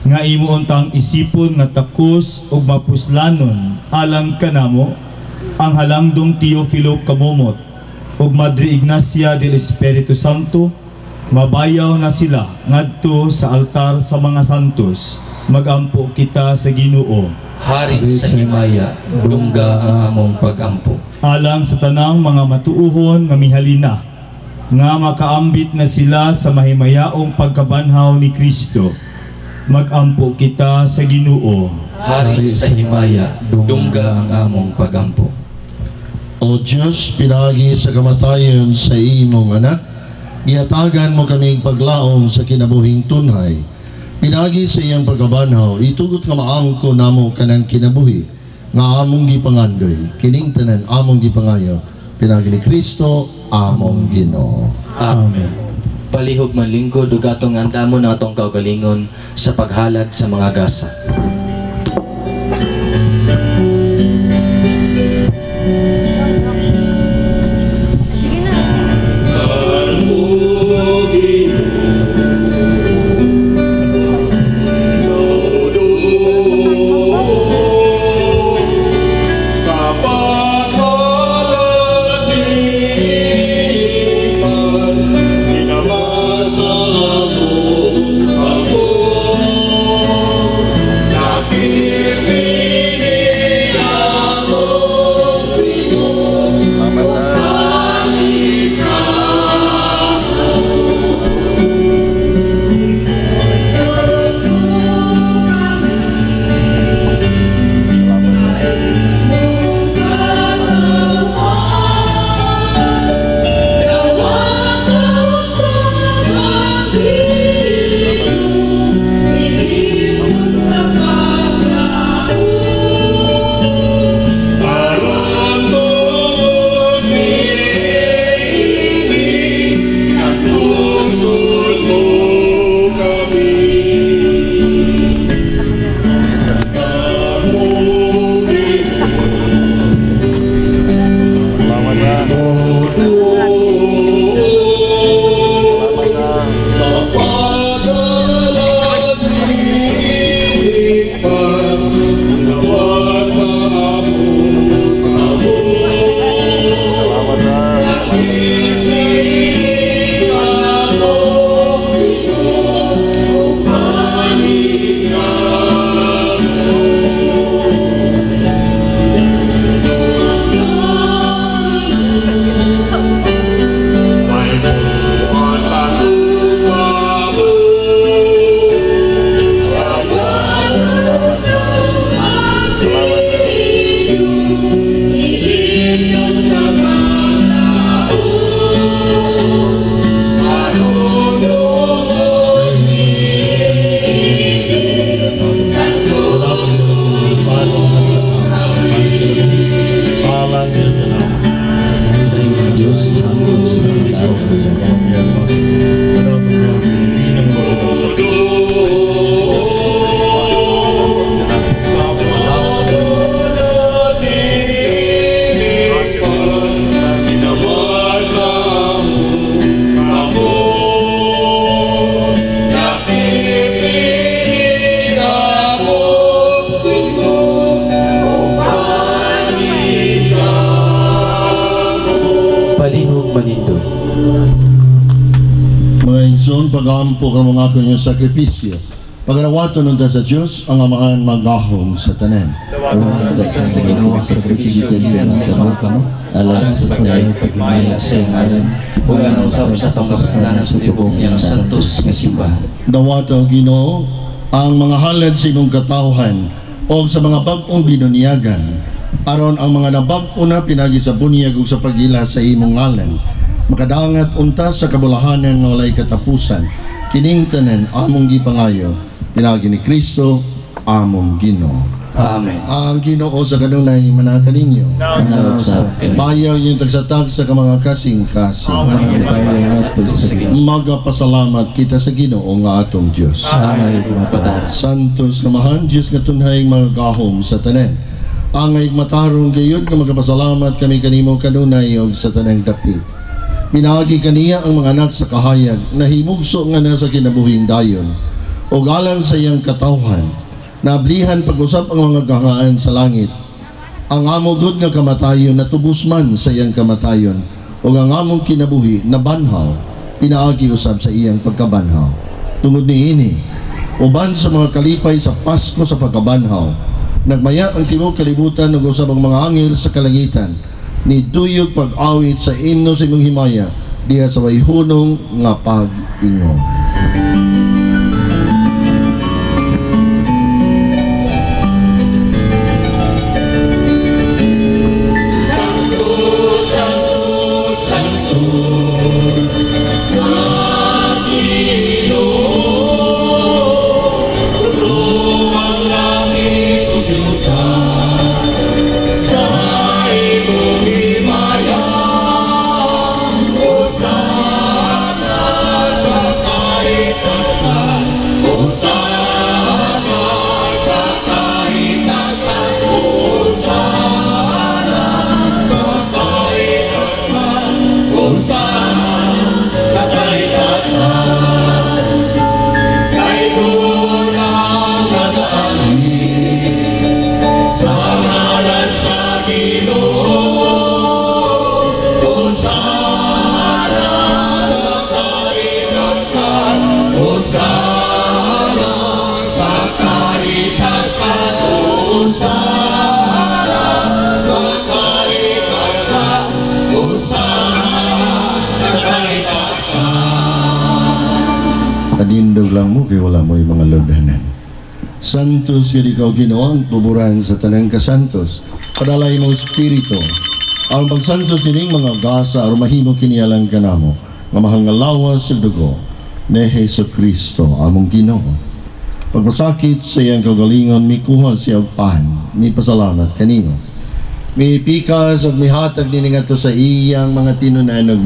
Nga imo untang isipon nga takos ug mapuslanon. Alang kanamo ang halangdong Teofilo Kamomot ug Madre Ignacia del Espiritu Santo mabayaw na sila ngadto sa altar sa mga santos. Magampo kita sa Ginoo. Hari sa himaya, dungga ang among pag-ampo. alang sa tanang mga matuuhon nga mihalina nga makaambit na sila sa mahimayaong pagkabanhaw ni Kristo magampo kita sa Ginoo Hari sa himaya, dungga ang among pag-ampo. O Diyos, pinagi sa kamatayon sa imong anak, iatagan mo kami paglaom sa kinabuhing tunhay. Pinagi sa iyang pagkabanhaw, itugot nga maangko namo kanang kinabuhi, nga among gipangandoy, kining tanan among gipangayo, pinagi ni Kristo, among Ginoo. Amen. Palihog man lingkod ug atong andamon ang atong kaugalingon sa paghalad sa mga gasa. Sakripisyo. Pagarawato nun sa Diyos, ang amaan magahom sa tanan. Awan sa sa Ginoo sa presiden sa mga kamo. Alam sa pagdayong pagmaya sa iyong ngalan. Ug ang usab sa tong kapasalanan sa tibok yang santos nga simbahan. Dawataw Ginoo, ang mga halad sa imong katawhan o sa mga bag-ong binuniyagan aron ang mga nabag-o na pinagi sa bunyag ug sa pagila sa imong ngalan makadangat unta sa kabulahanan nga walay katapusan kining tanan among gipangayo pinagi ni Kristo among Ginoo Amen. Ang Ginoo sa kanunay manaka ninyo. Bayaw yung tagsatag sa mga kasing-kasing. Magapasalamat kita sa Ginoo nga atong Dios. Santos kamahan Diyos nga tunhay mga gahom sa tanan. Ang ay matarong gayon nga magapasalamat kami kanimo kanunay og sa tanang dapit. Pinagi kaniya ang mga anak sa kahayag na himugso nga nasa kinabuhing dayon. O alang sa iyang katawhan nablihan pag-usap ang mga gangaan sa langit. Ang amog nga kamatayon na tubos man sa iyang kamatayon o ang among kinabuhi na banhaw pinaagi usab sa iyang pagkabanhaw. Tungod niini uban sa mga kalipay sa Pasko sa pagkabanhaw nagmaya ang tibuok kalibutan ug usab ang mga anghel sa kalangitan ni duyog pag-awit sa imno sa imong himaya diha sa wayhunong nga pag-ingon Lang mo mo yung mga lodanan. Santos kay ikaw Ginoo ang tuburan sa tanang kasantos. Padalay mo espiritu. Ang pagsantos kining mga gasa aron mahimo kinialang kanamo nga mahal nga lawas sa dugo ni Hesus Kristo among Ginoo. Pagpasakit sa iyang kagalingon mikuha siya og pan, mi pasalamat kanino. Mi pikas ug mihatag nini ngadto sa iyang mga tinunan ug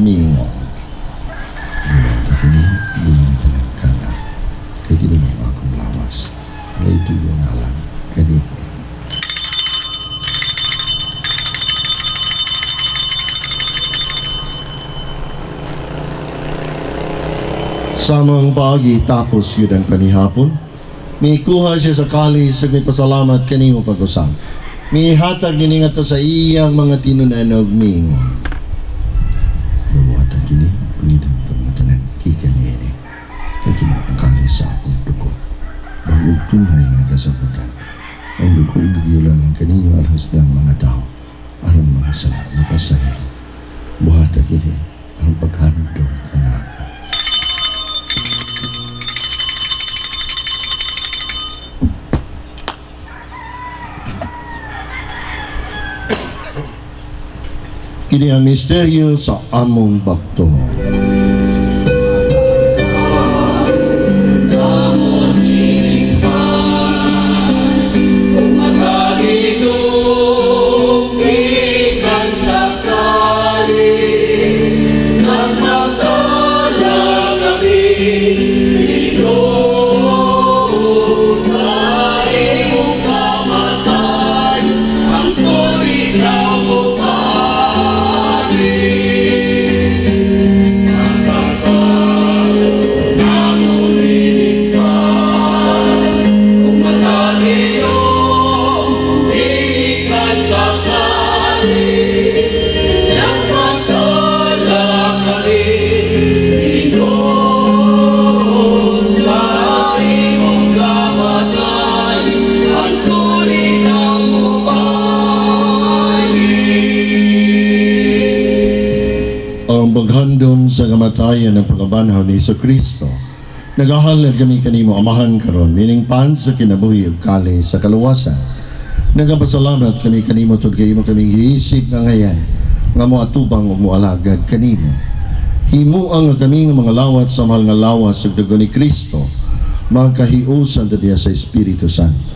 Samang pagi tapos yun ang kanihapon. May kuha siya sa kalis sa may pasalamat kanimo pag-usap. May hatag nini nga to sa iyang mga tinunanog mingon. Kini ang misteryo sa among bakto. Kamatayan ng pagkabanhaw ni Iso Kristo. Nagahalad kami kanimo amahan karon meaning pan sa kinabuhi ug kali sa kaluwasan. Nagapasalamat kami kanimo tud kay mo kaming giisip nga ngayan nga mo atubang ug moalagad kanimo. Himuang nga kami nga mga lawat sa mahal nga lawas ug dugo ni Kristo magkahiusan ta diya sa Espiritu Santo.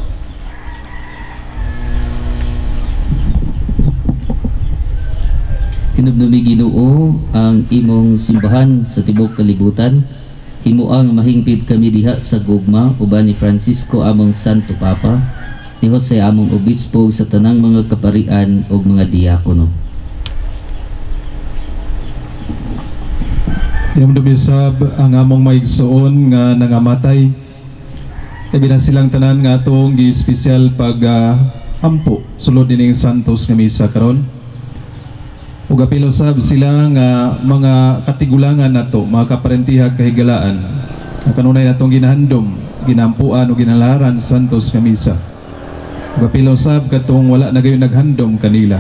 Hinubnumi Ginoo ang imong simbahan sa tibok kalibutan. Himuang mahingpit kami diha sa gugma uban ni Francisco among Santo Papa, ni Jose among obispo sa tanang mga kaparian ug mga diakono. Hinumdumisab ang among maigsoon nga nangamatay. Labi na silang tanan nga atong gi-special pag ah, ampo sulod dining Santos nga misa karon. Ug apil usab sila nga mga katigulangan nato, mga kaparentiha kahigalaan. Ang kanunay natong ginahandom, ginampuan o ginalaran sa Santos nga misa. Ug apil usab katong wala na gayon naghandom kanila.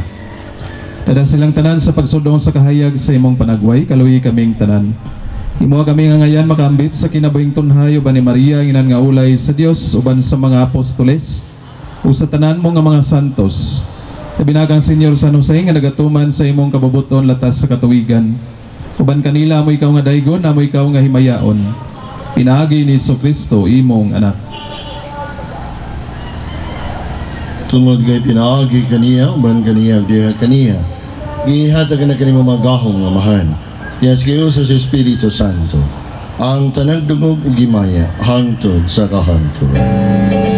Dada silang tanan sa pagsudong sa kahayag sa imong panagway, kaluyi kaming tanan. Imo kami nga ngayan makambit sa kinabuhing tunhayo ba ni Maria inan nga ulay sa Dios uban sa mga apostoles o sa tanan mo nga mga santos. Kabinagang Senyor San Jose nga nagatuman sa imong kabubuton latas sa katuwigan. Uban kanila amo ikaw nga daygon, amo ikaw nga himayaon. Pinaagi ni Kristo imong anak. tungod kay pinaagi kaniya uban kaniya diha kaniya gihatag na kanimo mga gahong nga mahan yes kayo sa Espiritu Santo ang tanang dungog ug gimaya hangtod sa kahangturan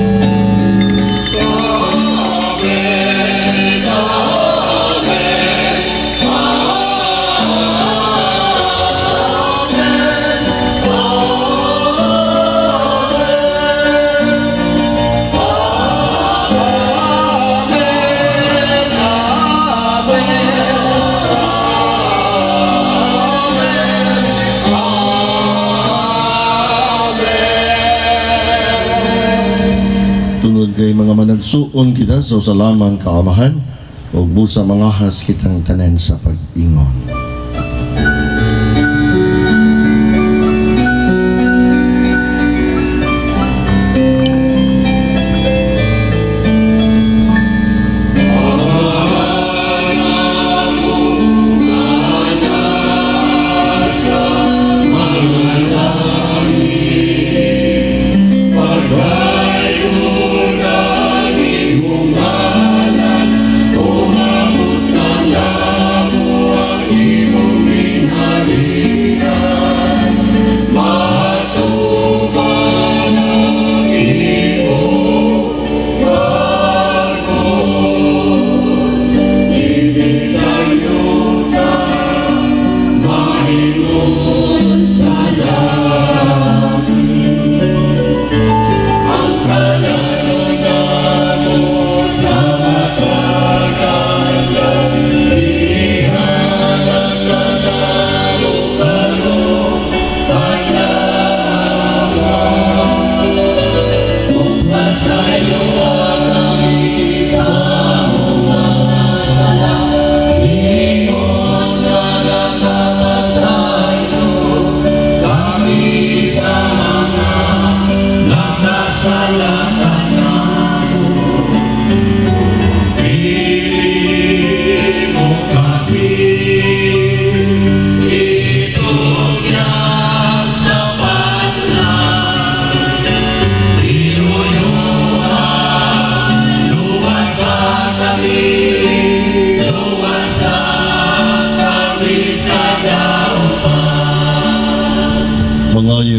mga managsuon kita sa so, lamang kaamahan ug busa mangahas kitang tanan sa pag-ingon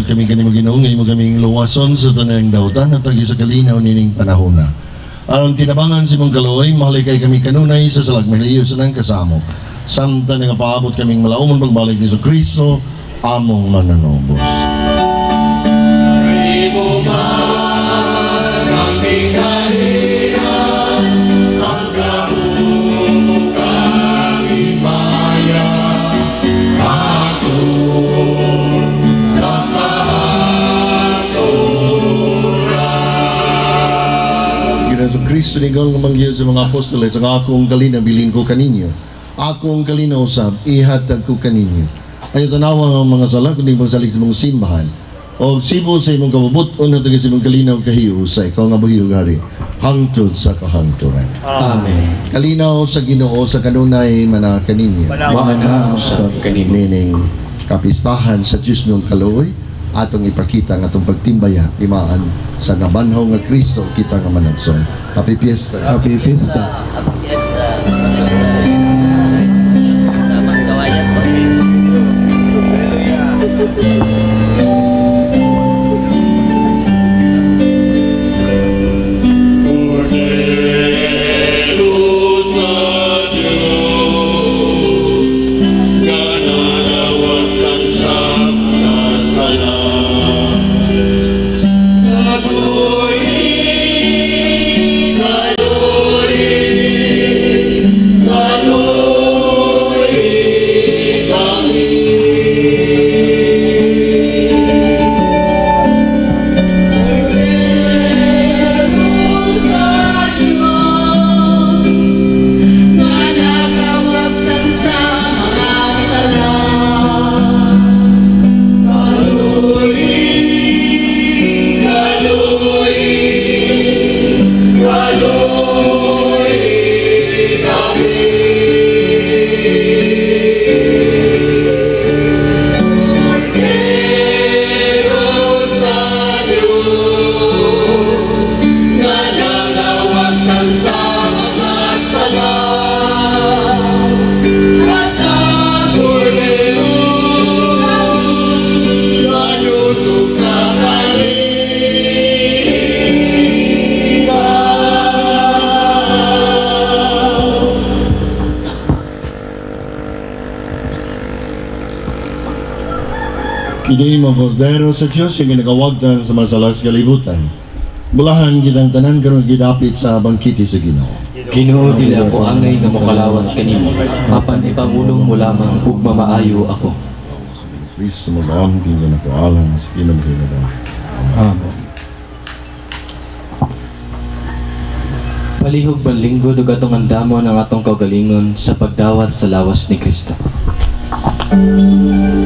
kami kanimo Ginoo ngay mo kaming luwason sa tanang dautan at agi sa kalinaw nining panahon na. Aron tinabangan si mong kaloy, mahalikay kami kanunay sa salagmelayo sa nang kasamo. Samtang nga paabot kaming malaumon pagbalik ni Kristo, among mananobos. Kristo ni nga manggiyo sa mga apostoles ang akong kalina bilin ko kaninyo. Akong kalina usab ihatag ko kaninyo. Ayo tanawa ang mga sala kundi magsalik sa mong simbahan. O sibo sa imong kabubot o natag sa imong kalinaw kahiyo sa ikaw nga buhiyo gari hangtod sa kahangturan. Amen. Kalinaw sa Ginoo sa kanunay mana kaninyo. Maana sa kanino. Nining kapistahan sa Diyos ng kaloy atong ipakita nga atong pagtimbaya imaan sa nabanhaw nga Kristo kita nga managson. Happy Fiesta! Happy Fiesta! Happy Fiesta! Salamat kawayan po Kristo! Hallelujah! Kini mo kordero sa Diyos yung ginagawagdan sa masalas kalibutan. Bulahan kitang tanan karon gidapit sa bangkiti sa Ginoo. Ginoo dili ako angay nga mokalawat kanimo. Apan ipangulong mo lamang ug mamaayo ako. Kristo mo lang kinsa na ko alang sa kinagkinaban. Amen. Palihog man linggo ug atong andamon ang atong kaugalingon sa pagdawat sa lawas ni Kristo. Sa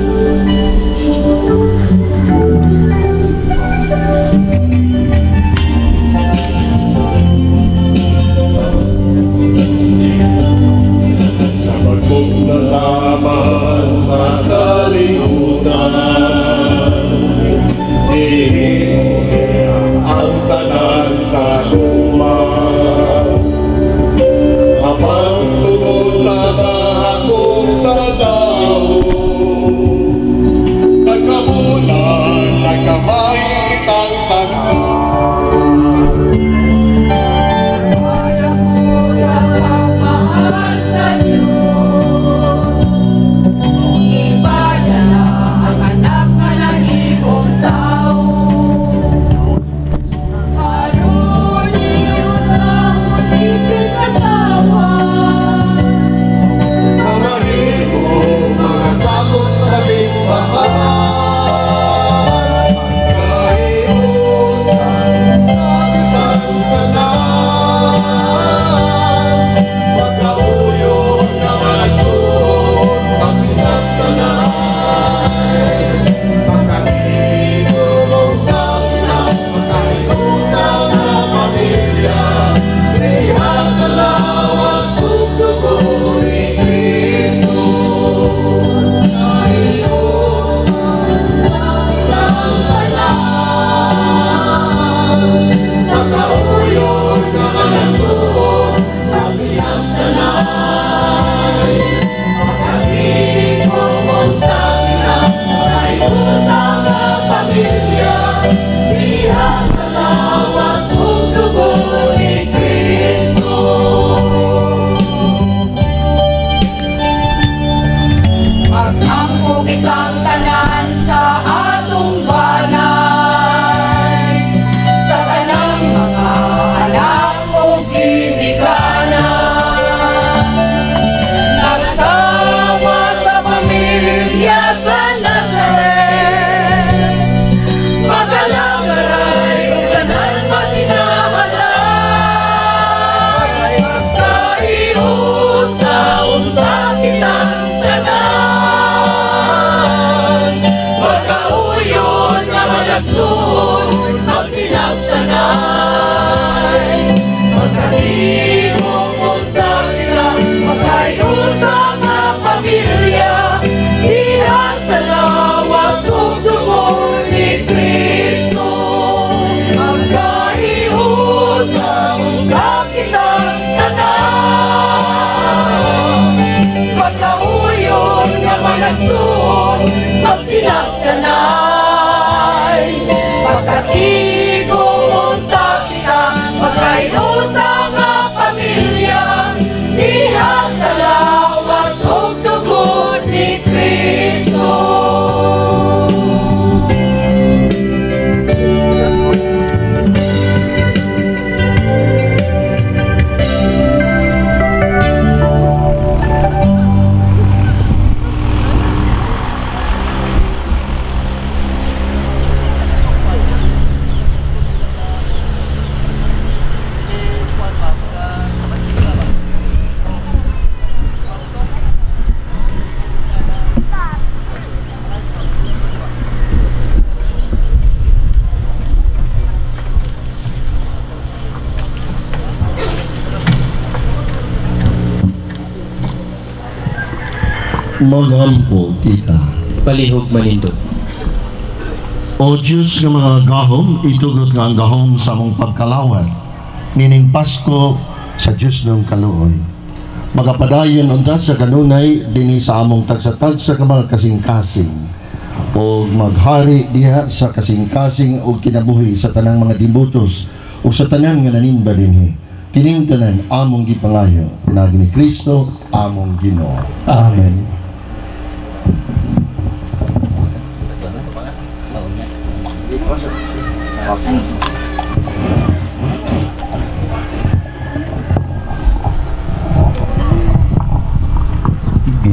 magampo kita. Palihog manindot. O Diyos nga mga gahom, itugot nga ang gahom sa mong pagkalawat. Nining Pasko sa Diyos ng kaluoy. Magapadayon unta sa kanunay dini sa among tagsa-tagsa ka mga kasing-kasing o maghari diha sa kasing-kasing o kinabuhi sa tanang mga dibutos o sa tanan nga nanimba dinhi. Kining tanan among gipangayo pinagi ni Kristo among Ginoo. Amen.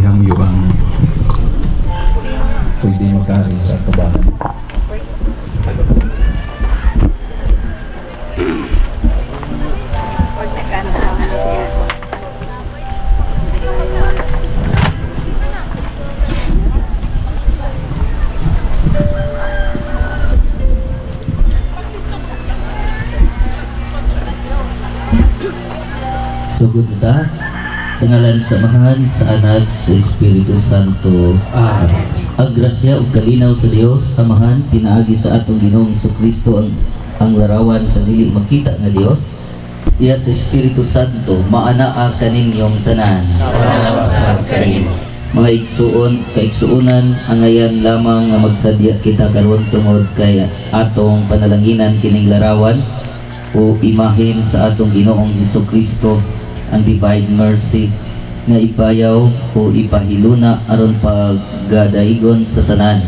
Gihang yuang pwede magkari sa kabahan. Sa ngalan sa Amahan, sa Anak, sa Espiritu Santo. Amen. Ang grasya ug kalinaw sa Dios, Amahan, pinaagi sa atong Ginoong Kristo ang ang larawan sa dili makita nga Dios. Iya sa Espiritu Santo, maanaa kaninyong tanan. Mga igsuon, kaigsuunan, angayan lamang nga magsadya kita karon tungod kay atong panalanginan kining larawan o imahin sa atong Ginoong Kristo ang divine mercy nga ipayaw o ipahiluna aron paggadaigon sa tanan.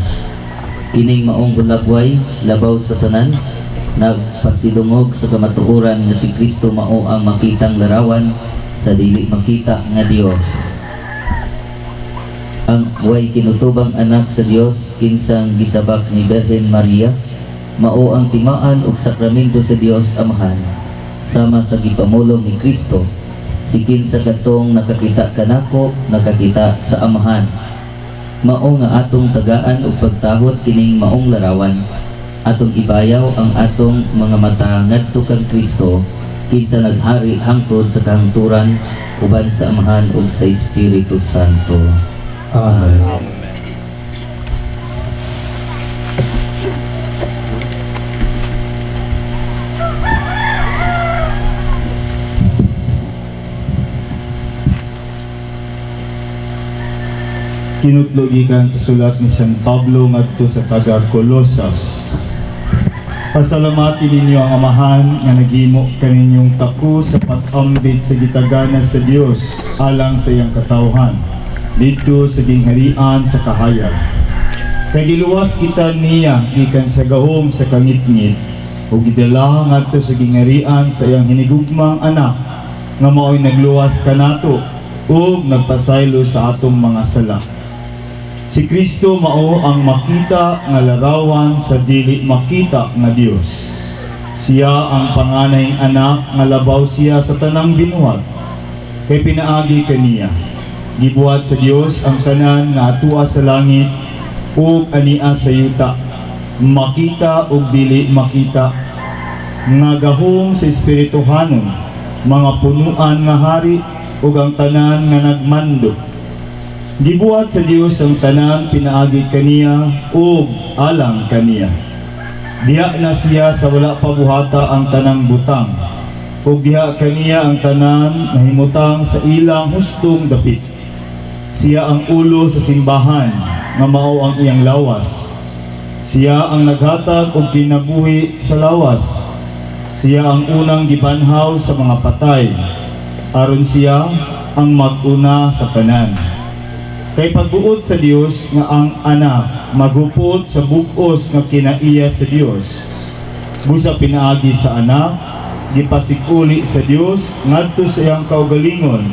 Kining maong bulagway, labaw sa tanan, nagpasilungog sa kamatuoran nga si Kristo mao ang makitang larawan sa dili makita nga Dios ang way kinutubang anak sa Dios kinsang gisabak ni Birhen Maria mao ang timaan ug sakramento sa Dios Amahan sama sa gipamulong ni Kristo si kinsa katong nakakita kanako nakakita sa Amahan. Mao nga atong tagaan ug pagtahot kining maong larawan. Atong ibayaw ang atong mga mata ngadto kang Kristo kinsa naghari hangtod sa kahangturan uban sa Amahan ug sa Espiritu Santo. Amen. Kinutlogikan sa sulat ni San Pablo ngadto sa taga Colosas. Pasalamati ninyo ang amahan nga naghimo kaninyong tako sa patambit sa gitagana sa Dios alang sa iyang katawhan dito sa gingharian sa kahayag. Kay giluwas kita niya gikan sa gahom sa kangitngit ug gidala ngadto sa gingharian sa iyang hinigugmang anak nga mao'y nagluwas kanato ug nagpasaylo sa atong mga sala. Si Kristo mao ang makita nga larawan sa dili makita nga Dios. Siya ang panganayng anak nga labaw siya sa tanang binuhat. Kay pinaagi kaniya. Gibuhat sa Dios ang tanan nga atua sa langit ug ania sa yuta. Makita ug dili makita. Nga gahom sa espirituhanon, mga punuan nga hari ug ang tanan nga nagmando Gibuhat sa Dios ang tanan pinaagi kaniya ug alang kaniya. Diha na siya sa wala pa ang tanang butang. Ug diha kaniya ang tanan nahimutang sa ilang hustong dapit. Siya ang ulo sa simbahan nga mao ang iyang lawas. Siya ang naghatag og kinabuhi sa lawas. Siya ang unang gibanhaw sa mga patay. Aron siya ang maguna sa tanan. Kay pagbuot sa Dios nga ang anak magupot sa bugos nga kinaiya sa Dios. Busa pinaagi sa anak, gipasikuli sa Dios ngadto sa iyang kaugalingon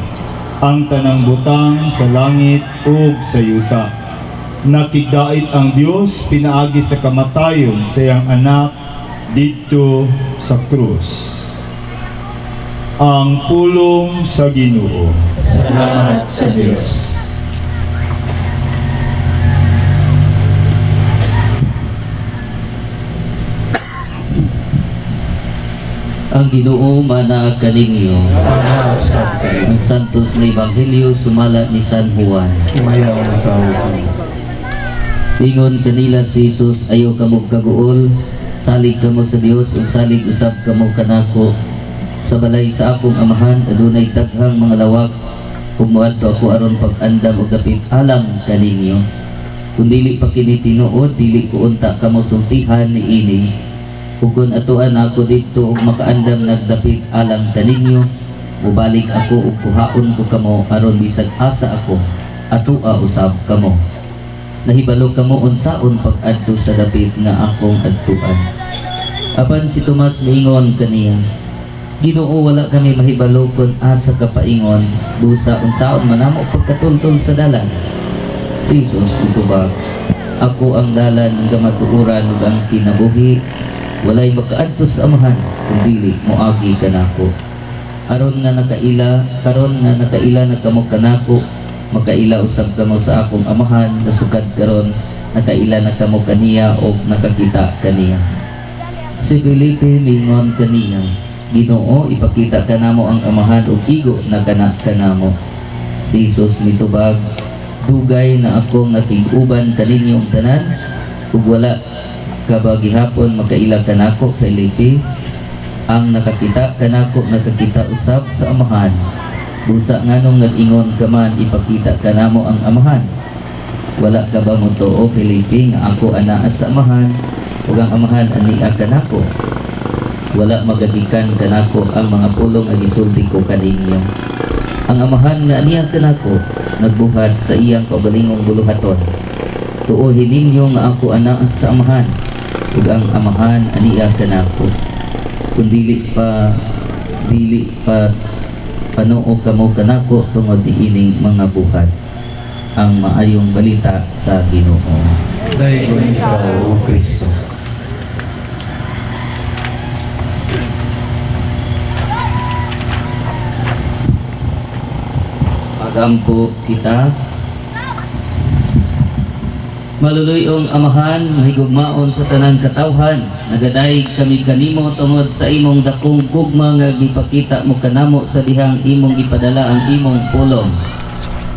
ang tanang butang sa langit ug sa yuta. Nakigdait ang Dios pinaagi sa kamatayon sa iyang anak dito sa krus. Ang pulong sa Ginoo. Salamat sa Diyos. Ang Ginoo mana kaninyo. Ang Santos na Ebanghelyo sumala ni San Juan. Ingon kanila si Jesus ayaw kamo kaguol, salig kamo sa Dios ug salig usab kamo kanako. Sa balay sa akong amahan adunay daghang mga lawak ug ako aron pag-andam og dapit alam kaninyo. Kung dili pa kini tinuod, dili ko unta kamo sultihan ni ini. Ug kung atuan ako dito ug makaandam nagdapit alam kaninyo, mubalik ako ug kuhaon ko kamo aron bisag asa ako atua usab kamo. Nahibalo kamo unsaon pag-adto sa dapit nga akong adtuan. Apan si Tomas miingon kaniya, Ginoo wala kami mahibalo kung asa ka paingon, dusa unsaon manamo pagkatultol sa dalan. Si Jesus utubag, Ako ang dalan ng gamatuuran ug ang kinabuhi, walay makaadto sa amahan, kung dili mo agi kanako. Aron nga nakaila, karon nga nakaila na kamo kanako, makaila usab kamo sa akong amahan nasugad karon nakaila na kamo kaniya o nakakita kaniya si Felipe mingon kaniya Ginoo ipakita kanamo ang amahan ug igo na kana kanamo si Jesus mitubag dugay na akong natig-uban kaninyong tanan ug wala kabagihapon makaila kanako Felipe ang nakakita kanako nakakita usab sa amahan Busa nganong nag-ingon ka man ipakita ka namo ang amahan. Wala ka ba mo o Felipe nga ako anaa sa amahan ug ang amahan ani ka nako. Wala magagikan kanako ang mga pulong nga gisulti ko kaninyo. Ang amahan nga aniya kanako nagbuhat sa iyang kaugalingong buluhaton. Tuohin ninyo nga ako anaa sa amahan ug ang amahan aniya kanako. Kung dili pa dili pa panuo kamo kanako tungod ining mga buhat ang maayong balita sa Ginoo. Dayon ikaw, O Kristo. Pagampo kita Maluluyong amahan, mahigugmaon sa tanang katawhan, nagaday kami kanimo tungod sa imong dakong gugma nga gipakita mo kanamo sa dihang imong ipadala ang imong pulong.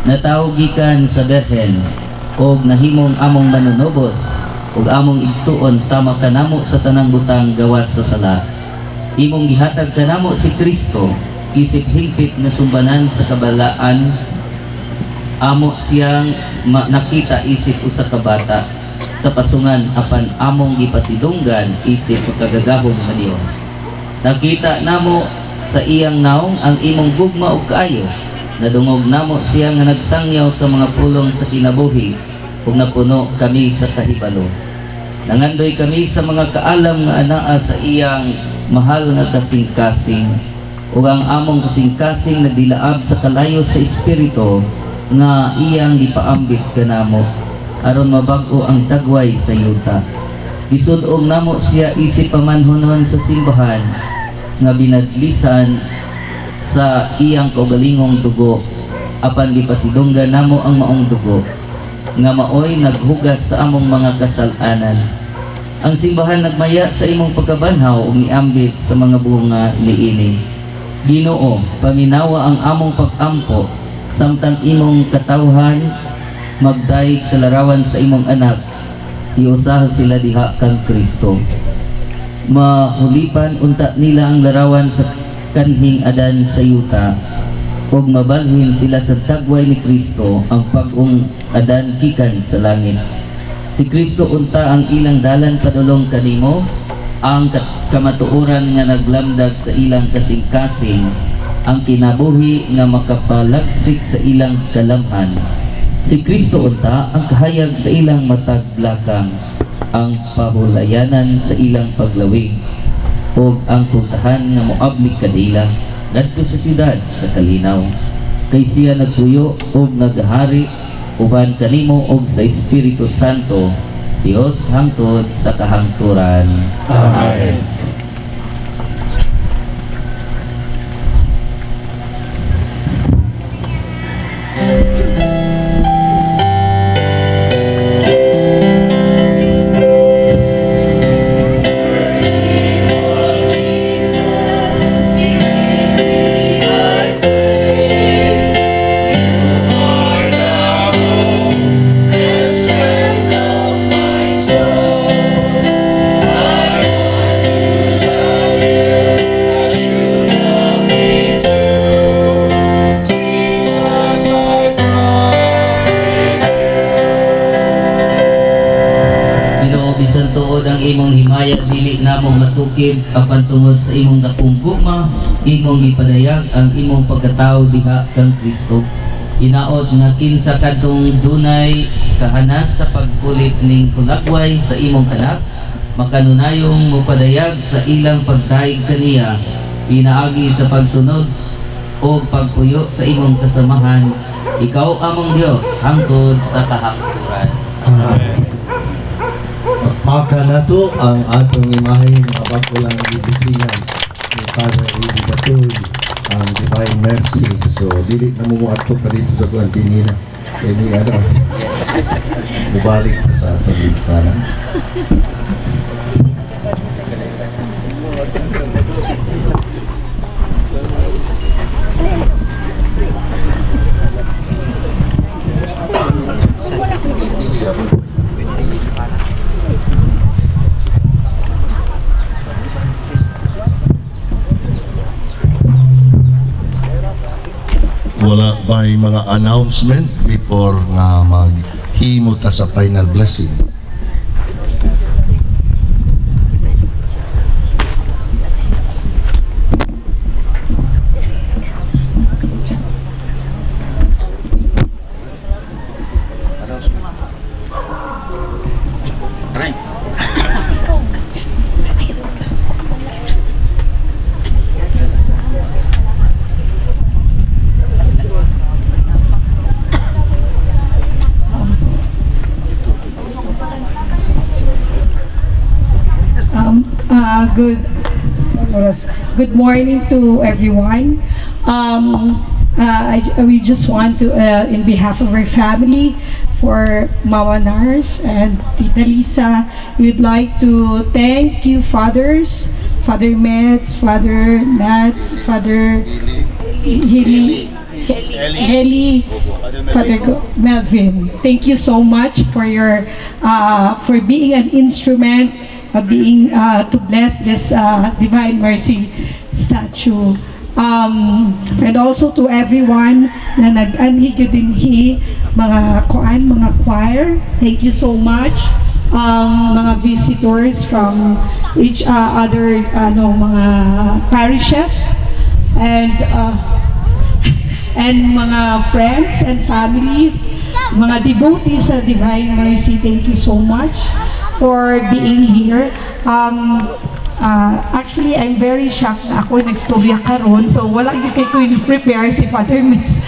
Natawag gikan sa Berhen, og nahimong among manunobos, ug among igsuon sama kanamo sa tanang butang gawas sa sala. Imong gihatag kanamo si Kristo, isip higpit nga sumbanan sa kabalaan amo siyang nakita isip usa ka bata sa pasungan apan among gipasidunggan isip kagagahom nga Dios nakita namo sa iyang naong ang imong gugma ug kaayo nadungog namo siya nga nagsangyaw sa mga pulong sa kinabuhi ug napuno kami sa kahibalo. Nangandoy kami sa mga kaalam nga anaa sa iyang mahal nga kasing-kasing. Ug ang among kasing-kasing nagdilaab sa kalayo sa espiritu nga iyang gipaambit kanamo aron mabag-o ang tagway sa yuta. Gisudog namo siya isip pamanhonon sa simbahan nga binadlisan sa iyang kaugalingong dugo apan gipasidunggan namo ang maong dugo nga maoy naghugas sa among mga kasalanan. Ang simbahan nagmaya sa imong pagkabanhaw ug niambit sa mga bunga niini Ginoo paminawa ang among pag-ampo samtang imong katawhan magdayeg sa larawan sa imong anak iusaha sila diha kang Kristo. Mahulipan unta nila ang larawan sa kanhing adan sa yuta ug mabalhin sila sa tagway ni Kristo ang pag-ung adan gikan sa langit. Si Kristo unta ang ilang dalan padulong kanimo ang kamatuoran nga naglamdag sa ilang kasing-kasing ang kinabuhi nga makapalagsik sa ilang kalamhan. Si Kristo unta ang kahayag sa ilang mataglakang, ang pahulayanan sa ilang paglawig, o ang puntahan nga moablik kadila ngadto sa siyudad sa kalinaw. Kay siya nagtuyo o naghari uban kanimo og sa Espiritu Santo, Dios hangtod sa kahangturan. Amen. Apan tungod sa imong dakong gugma imong gipadayag ang imong pagkatao diha kang Kristo. Inaot nga kinsa kadtong dunay kahanas sa pagkulit ning kulagway sa imong anak makanunayong mopadayag sa ilang pagdaig kaniya. Pinaagi sa pagsunod o pagpuyo sa imong kasamahan. Ikaw among Dios hangtod sa kahapturan Maka na to ang atong imahe mga bago lang ibisinan ni Father Eli Batoy ang Divine Mercy. So, dili na mo ato pa dito sa kuwan dinina. Kaya ni ano, mubalik na sa atong liparan. Mga announcement before nga maghimo ta sa final blessing? Good, good morning to everyone. Um, uh, I, we just want to, uh, in behalf of our family, for Mama Nars and Tita Lisa, we'd like to thank you, fathers, Father Metz, Father Nats, Father Hili, Heli, Father Melvin. Thank you so much for your, uh, for being an instrument of being uh, to bless this uh, Divine Mercy statue. Um, and also to everyone na nag-anhigyo din hi, mga koan, mga choir. Thank you so much. Um, mga visitors from each uh, other ano mga parishes and uh, and mga friends and families, mga devotees sa Divine Mercy, thank you so much for being here. Um, uh, actually, I'm very shocked na ako nagstorya karon so wala yung kay ko prepare si Father Miss.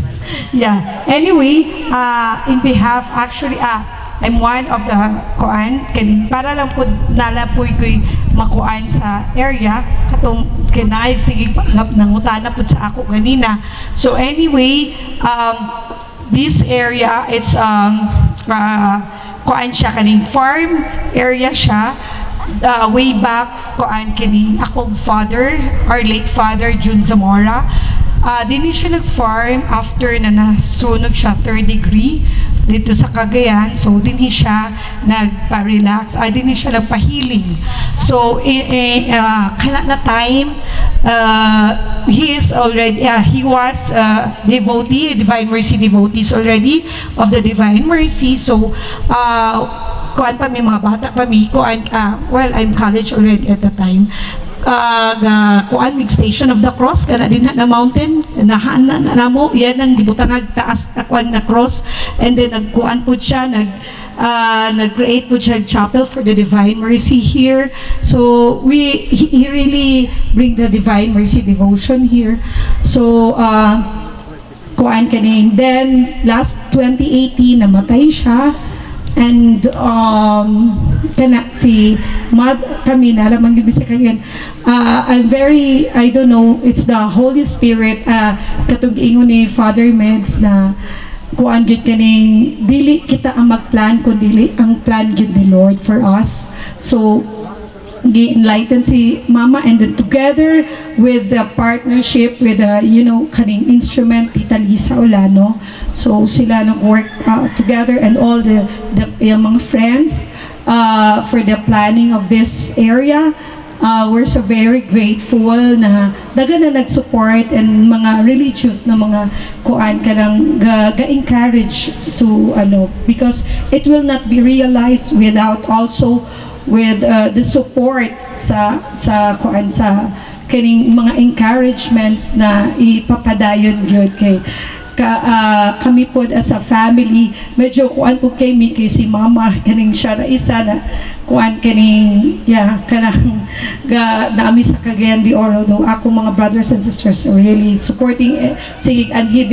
yeah. Anyway, uh, in behalf, actually, ah, I'm one of the kuan kanin para lang po nalapoy ko'y makuan sa area katong kinay sige nangutana po sa ako kanina so anyway um, this area it's um uh, kuan siya kaning farm area siya. Uh, way back kuan kining akong father our late father June Zamora. Uh, dini siya nag-farm after na nasunog siya third degree dito sa Cagayan. So dinhi siya nagpa-relax. Ah dinhi siya nagpa-healing. So eh, eh, uh, na time uh, he is already uh, he was uh, devotee divine mercy devotees already of the divine mercy. So uh, kuan pa mi mga bata pa mi kuan uh, well I'm college already at the time uh, ga kuan mig station of the cross kana din na mountain nahan na, na, mo yan ang gibutangag taas na kuan na cross. And then nagkuan po siya nag uh, nag-create po siya chapel for the divine mercy here. So we he, he really bring the divine mercy devotion here. So uh, kuan kaning then last 2018 namatay siya and um kana si mad kami na lamang yung bisa kanyan uh, I'm very I don't know it's the Holy Spirit uh, katong ingon ni Father Meds na kuan gyud kaning dili kita ang magplan kundi ang plan gyud ni Lord for us. So gi-enlighten si mama and then together with the partnership with the you know kaning instrument Tita Lisa Olano so sila nag work uh, together and all the, the yung mga friends uh, for the planning of this area. Uh, we're so very grateful na daga na nag-support and mga religious na mga kuan kanang ga- ga-encourage to ano because it will not be realized without also with uh, the support sa sa kuan sa kining mga encouragements na ipapadayon gyud kay ka, ah, kami po as a family medyo kuan po kay mi kay si mama kining siya na isa na kuan kining yeah kanang ga naami sa Cagayan de Oro. Do ako mga brothers and sisters really supporting eh, sige anhi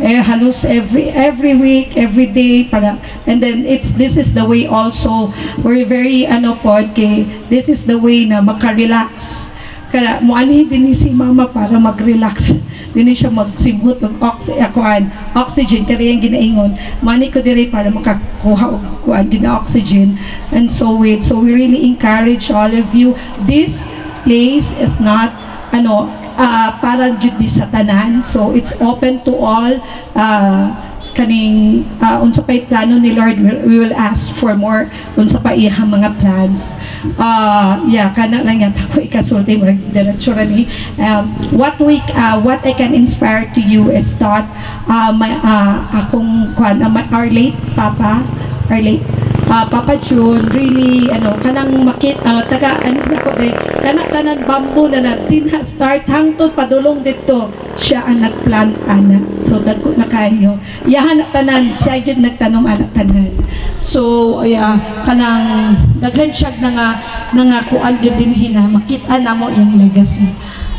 eh, halos every every week every day para and then it's this is the way also we're very ano po kay this is the way na maka-relax kaya muanhi din si mama para mag-relax. Din siya magsimhot og oxy akuan oxygen. Kaya yung ginaingon mani ko diri para makakuha og kuan gina oxygen and so wait so we really encourage all of you this place is not ano ah, para gyud sa tanan. So it's open to all ah, kaning uh, unsa pay plano ni Lord? We, will ask for more. Unsa pa iyang mga plans? Uh, yeah kana lang yan ako ikasulti mag diretsura ni. Um, what we uh, what I can inspire to you is that uh, my, uh, akong kwan uh, our late papa our late uh, Papa June really ano kanang makit uh, taga ano na ko eh, kana tanan bamboo na natin start hangtod padulong dito. Siya ang nagplant ana. So dagko na kayo. Yahan na tanan. Siya gyud nagtanom ana tanan. So yeah kanang daghan siya na nga na nga kuan gyud din hina makita namo yung legacy.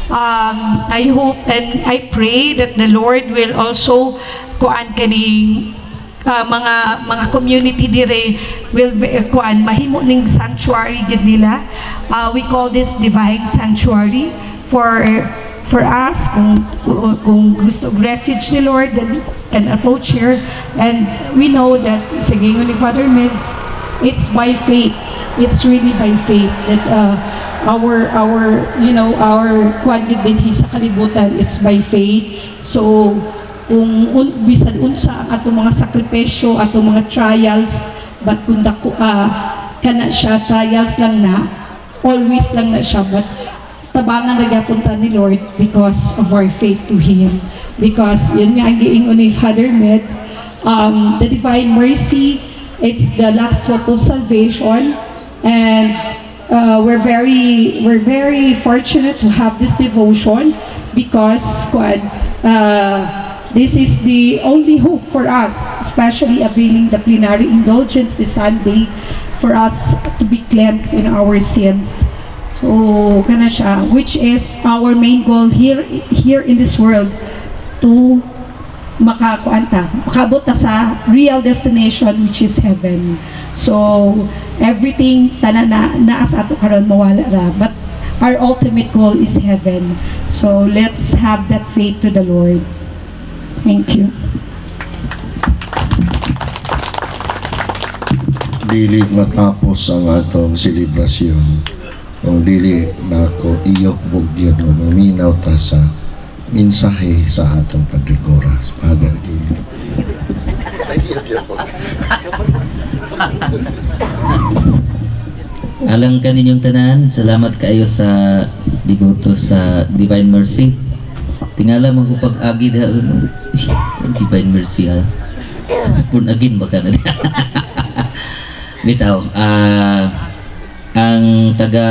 Um, I hope and I pray that the Lord will also kuan kaning uh, mga mga community dire will be uh, kuan mahimo ning sanctuary gid nila. Uh, we call this divine sanctuary for for us kung kung gusto refuge ni Lord then can approach here and we know that sige ni Father Mids it's by faith. It's really by faith that uh, our our you know our kuan din sa kalibutan it's by faith. So kung un, bisan unsa ang atong mga sakripisyo atong mga trials but kung dako ah, kana siya trials lang na always lang na siya but tabangan na punta ni Lord because of our faith to Him. Because yun nga ang giingon ni Father Meds um, the divine mercy it's the last hope of salvation. And uh, we're very we're very fortunate to have this devotion because uh, this is the only hope for us, especially availing the plenary indulgence this Sunday for us to be cleansed in our sins. So, kana which is our main goal here here in this world to makakuanta, makabot na sa real destination which is heaven. So, everything tala na naas ato karon mawala ra. But our ultimate goal is heaven. So, let's have that faith to the Lord. Thank you. dili matapos ang atong selebrasyon kung dili na ako iyok bugyan o maminaw ta sa mensahe sa atong pagdekora Father Eli Alang ka ninyong tanan, salamat kayo sa diboto sa Divine Mercy. Tingala mo ko pag-agi da Divine Mercy ha. Pun agin baka na. Bitaw, ah ang taga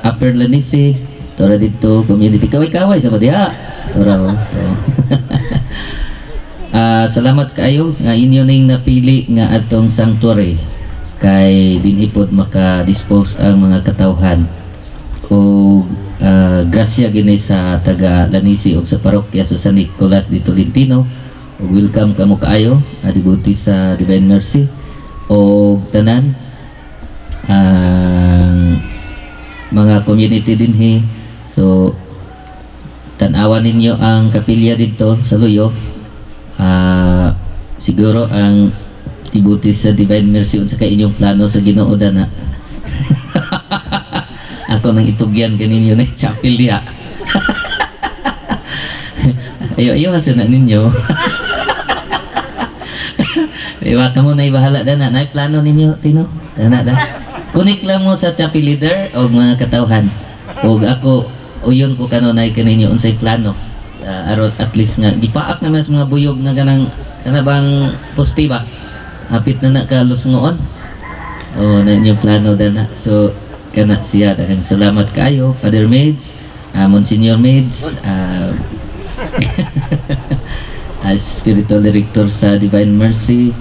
Upper Lanise, tora dito community kaway-kaway sa diha. Tora oh. Ah, salamat kayo nga inyo ning napili nga atong sanctuary kay dinhipod maka-dispose ang mga katawhan o ah, grasya gini sa taga Lanisi o sa parokya sa San Nicolas de Tolentino welcome kamo kaayo adibuti sa Divine Mercy. O tanan ang mga community dinhi so tanawan ninyo ang kapilya dito sa Luyo. Ah, siguro ang tibuti sa Divine Mercy unsa kay inyong plano sa Ginoo dana. Ako nang itugyan kaninyo na chapel diha. ayo ayo sa na ninyo. Iwa ka mo na ibahala dana. Na plano ninyo tino. Dana da. Kunik lang mo sa chapel leader o mga katawhan. O ako uyon ko kanunay kaninyo unsay plano uh, aros at least nga gipaak naman sa mga buyog nga ganang kana bang poste ba hapit na na kalos ngoon O na inyong plano dana. So kana siya daghang salamat kaayo Father Maids, uh, Monsignor Maids, uh, as spiritual director sa Divine Mercy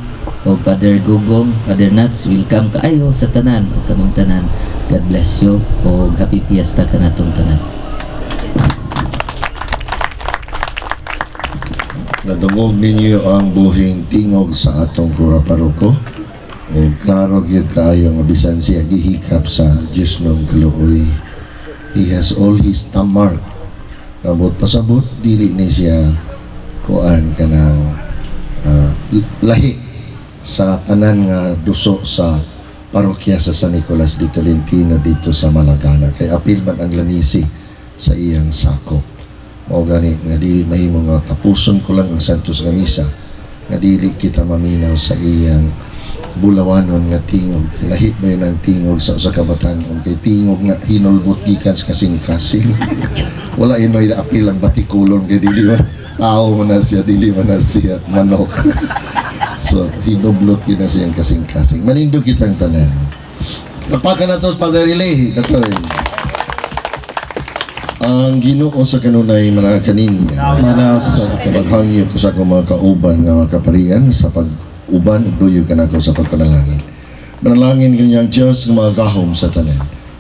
o Father Gugong, Father Nats, welcome kaayo sa tanan o kamong tanan. God bless you o happy fiesta kanatong tanan. Nadungog ninyo ang buhing tingog sa atong kura paroko. O klaro gyud kaayo nga bisan siya gihikap sa Diyos ng kaluoy. He has all his tamark. Rabot pasabot, dili ni siya kuan kanang ah, lahi sa tanan nga duso sa parokya sa San Nicolas de Tolentino dito sa Malagana. Kay apil man ang lanisi sa iyang sako. Mao gani nga dili mahimo nga tapuson ko lang ang Santos nga misa nga dili kita maminaw sa iyang bulawanon nga tingog. Lahi ba yun ang tingog sa usa ka batan-on kay tingog nga hinulbot gikan sa kasing-kasing wala yun may apil ang batikulon kay dili man tao man na siya dili man na siya manok. So hinublot kita siyang kasing-kasing manindog kitang tanan. Tapakan na to sa Lehi, katoy. Ang ginoo sa kanunay mga kaninya sa paghangyo ko sa akong mga kauban nga mga kaparian sa pag-uban ka na ako sa pagpanalangin manalangin kanyang Diyos ng mga gahom sa tanan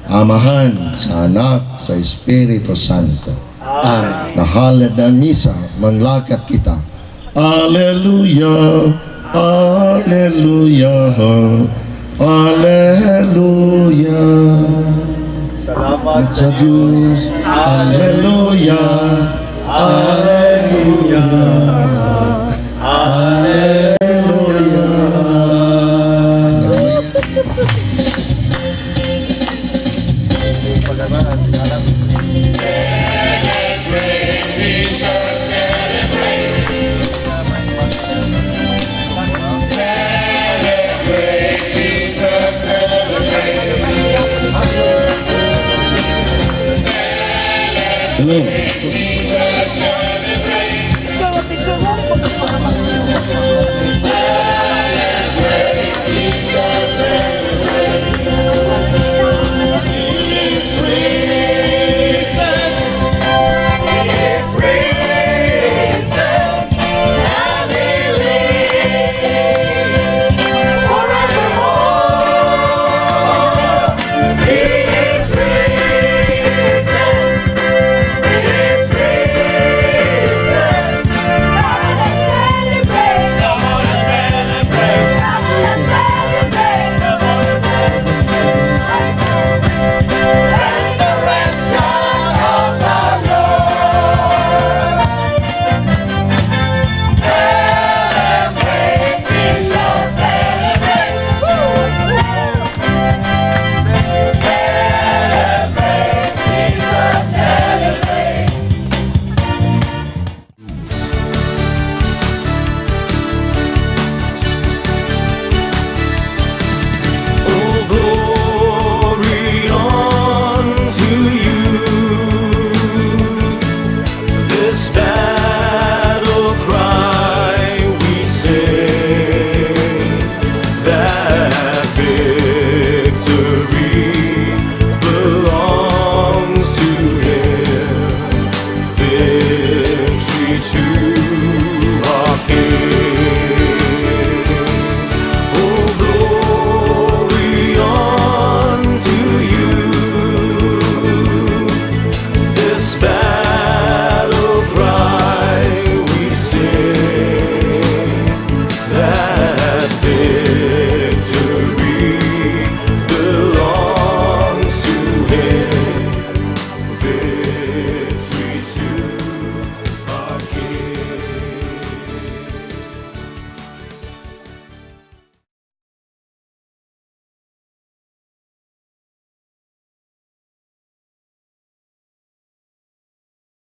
Amahan sa anak sa Espiritu Santo. Amen. nahalad na misa manglakat kita. Alleluia Alleluia Alleluia Salamat sa Diyos Alleluia Alleluia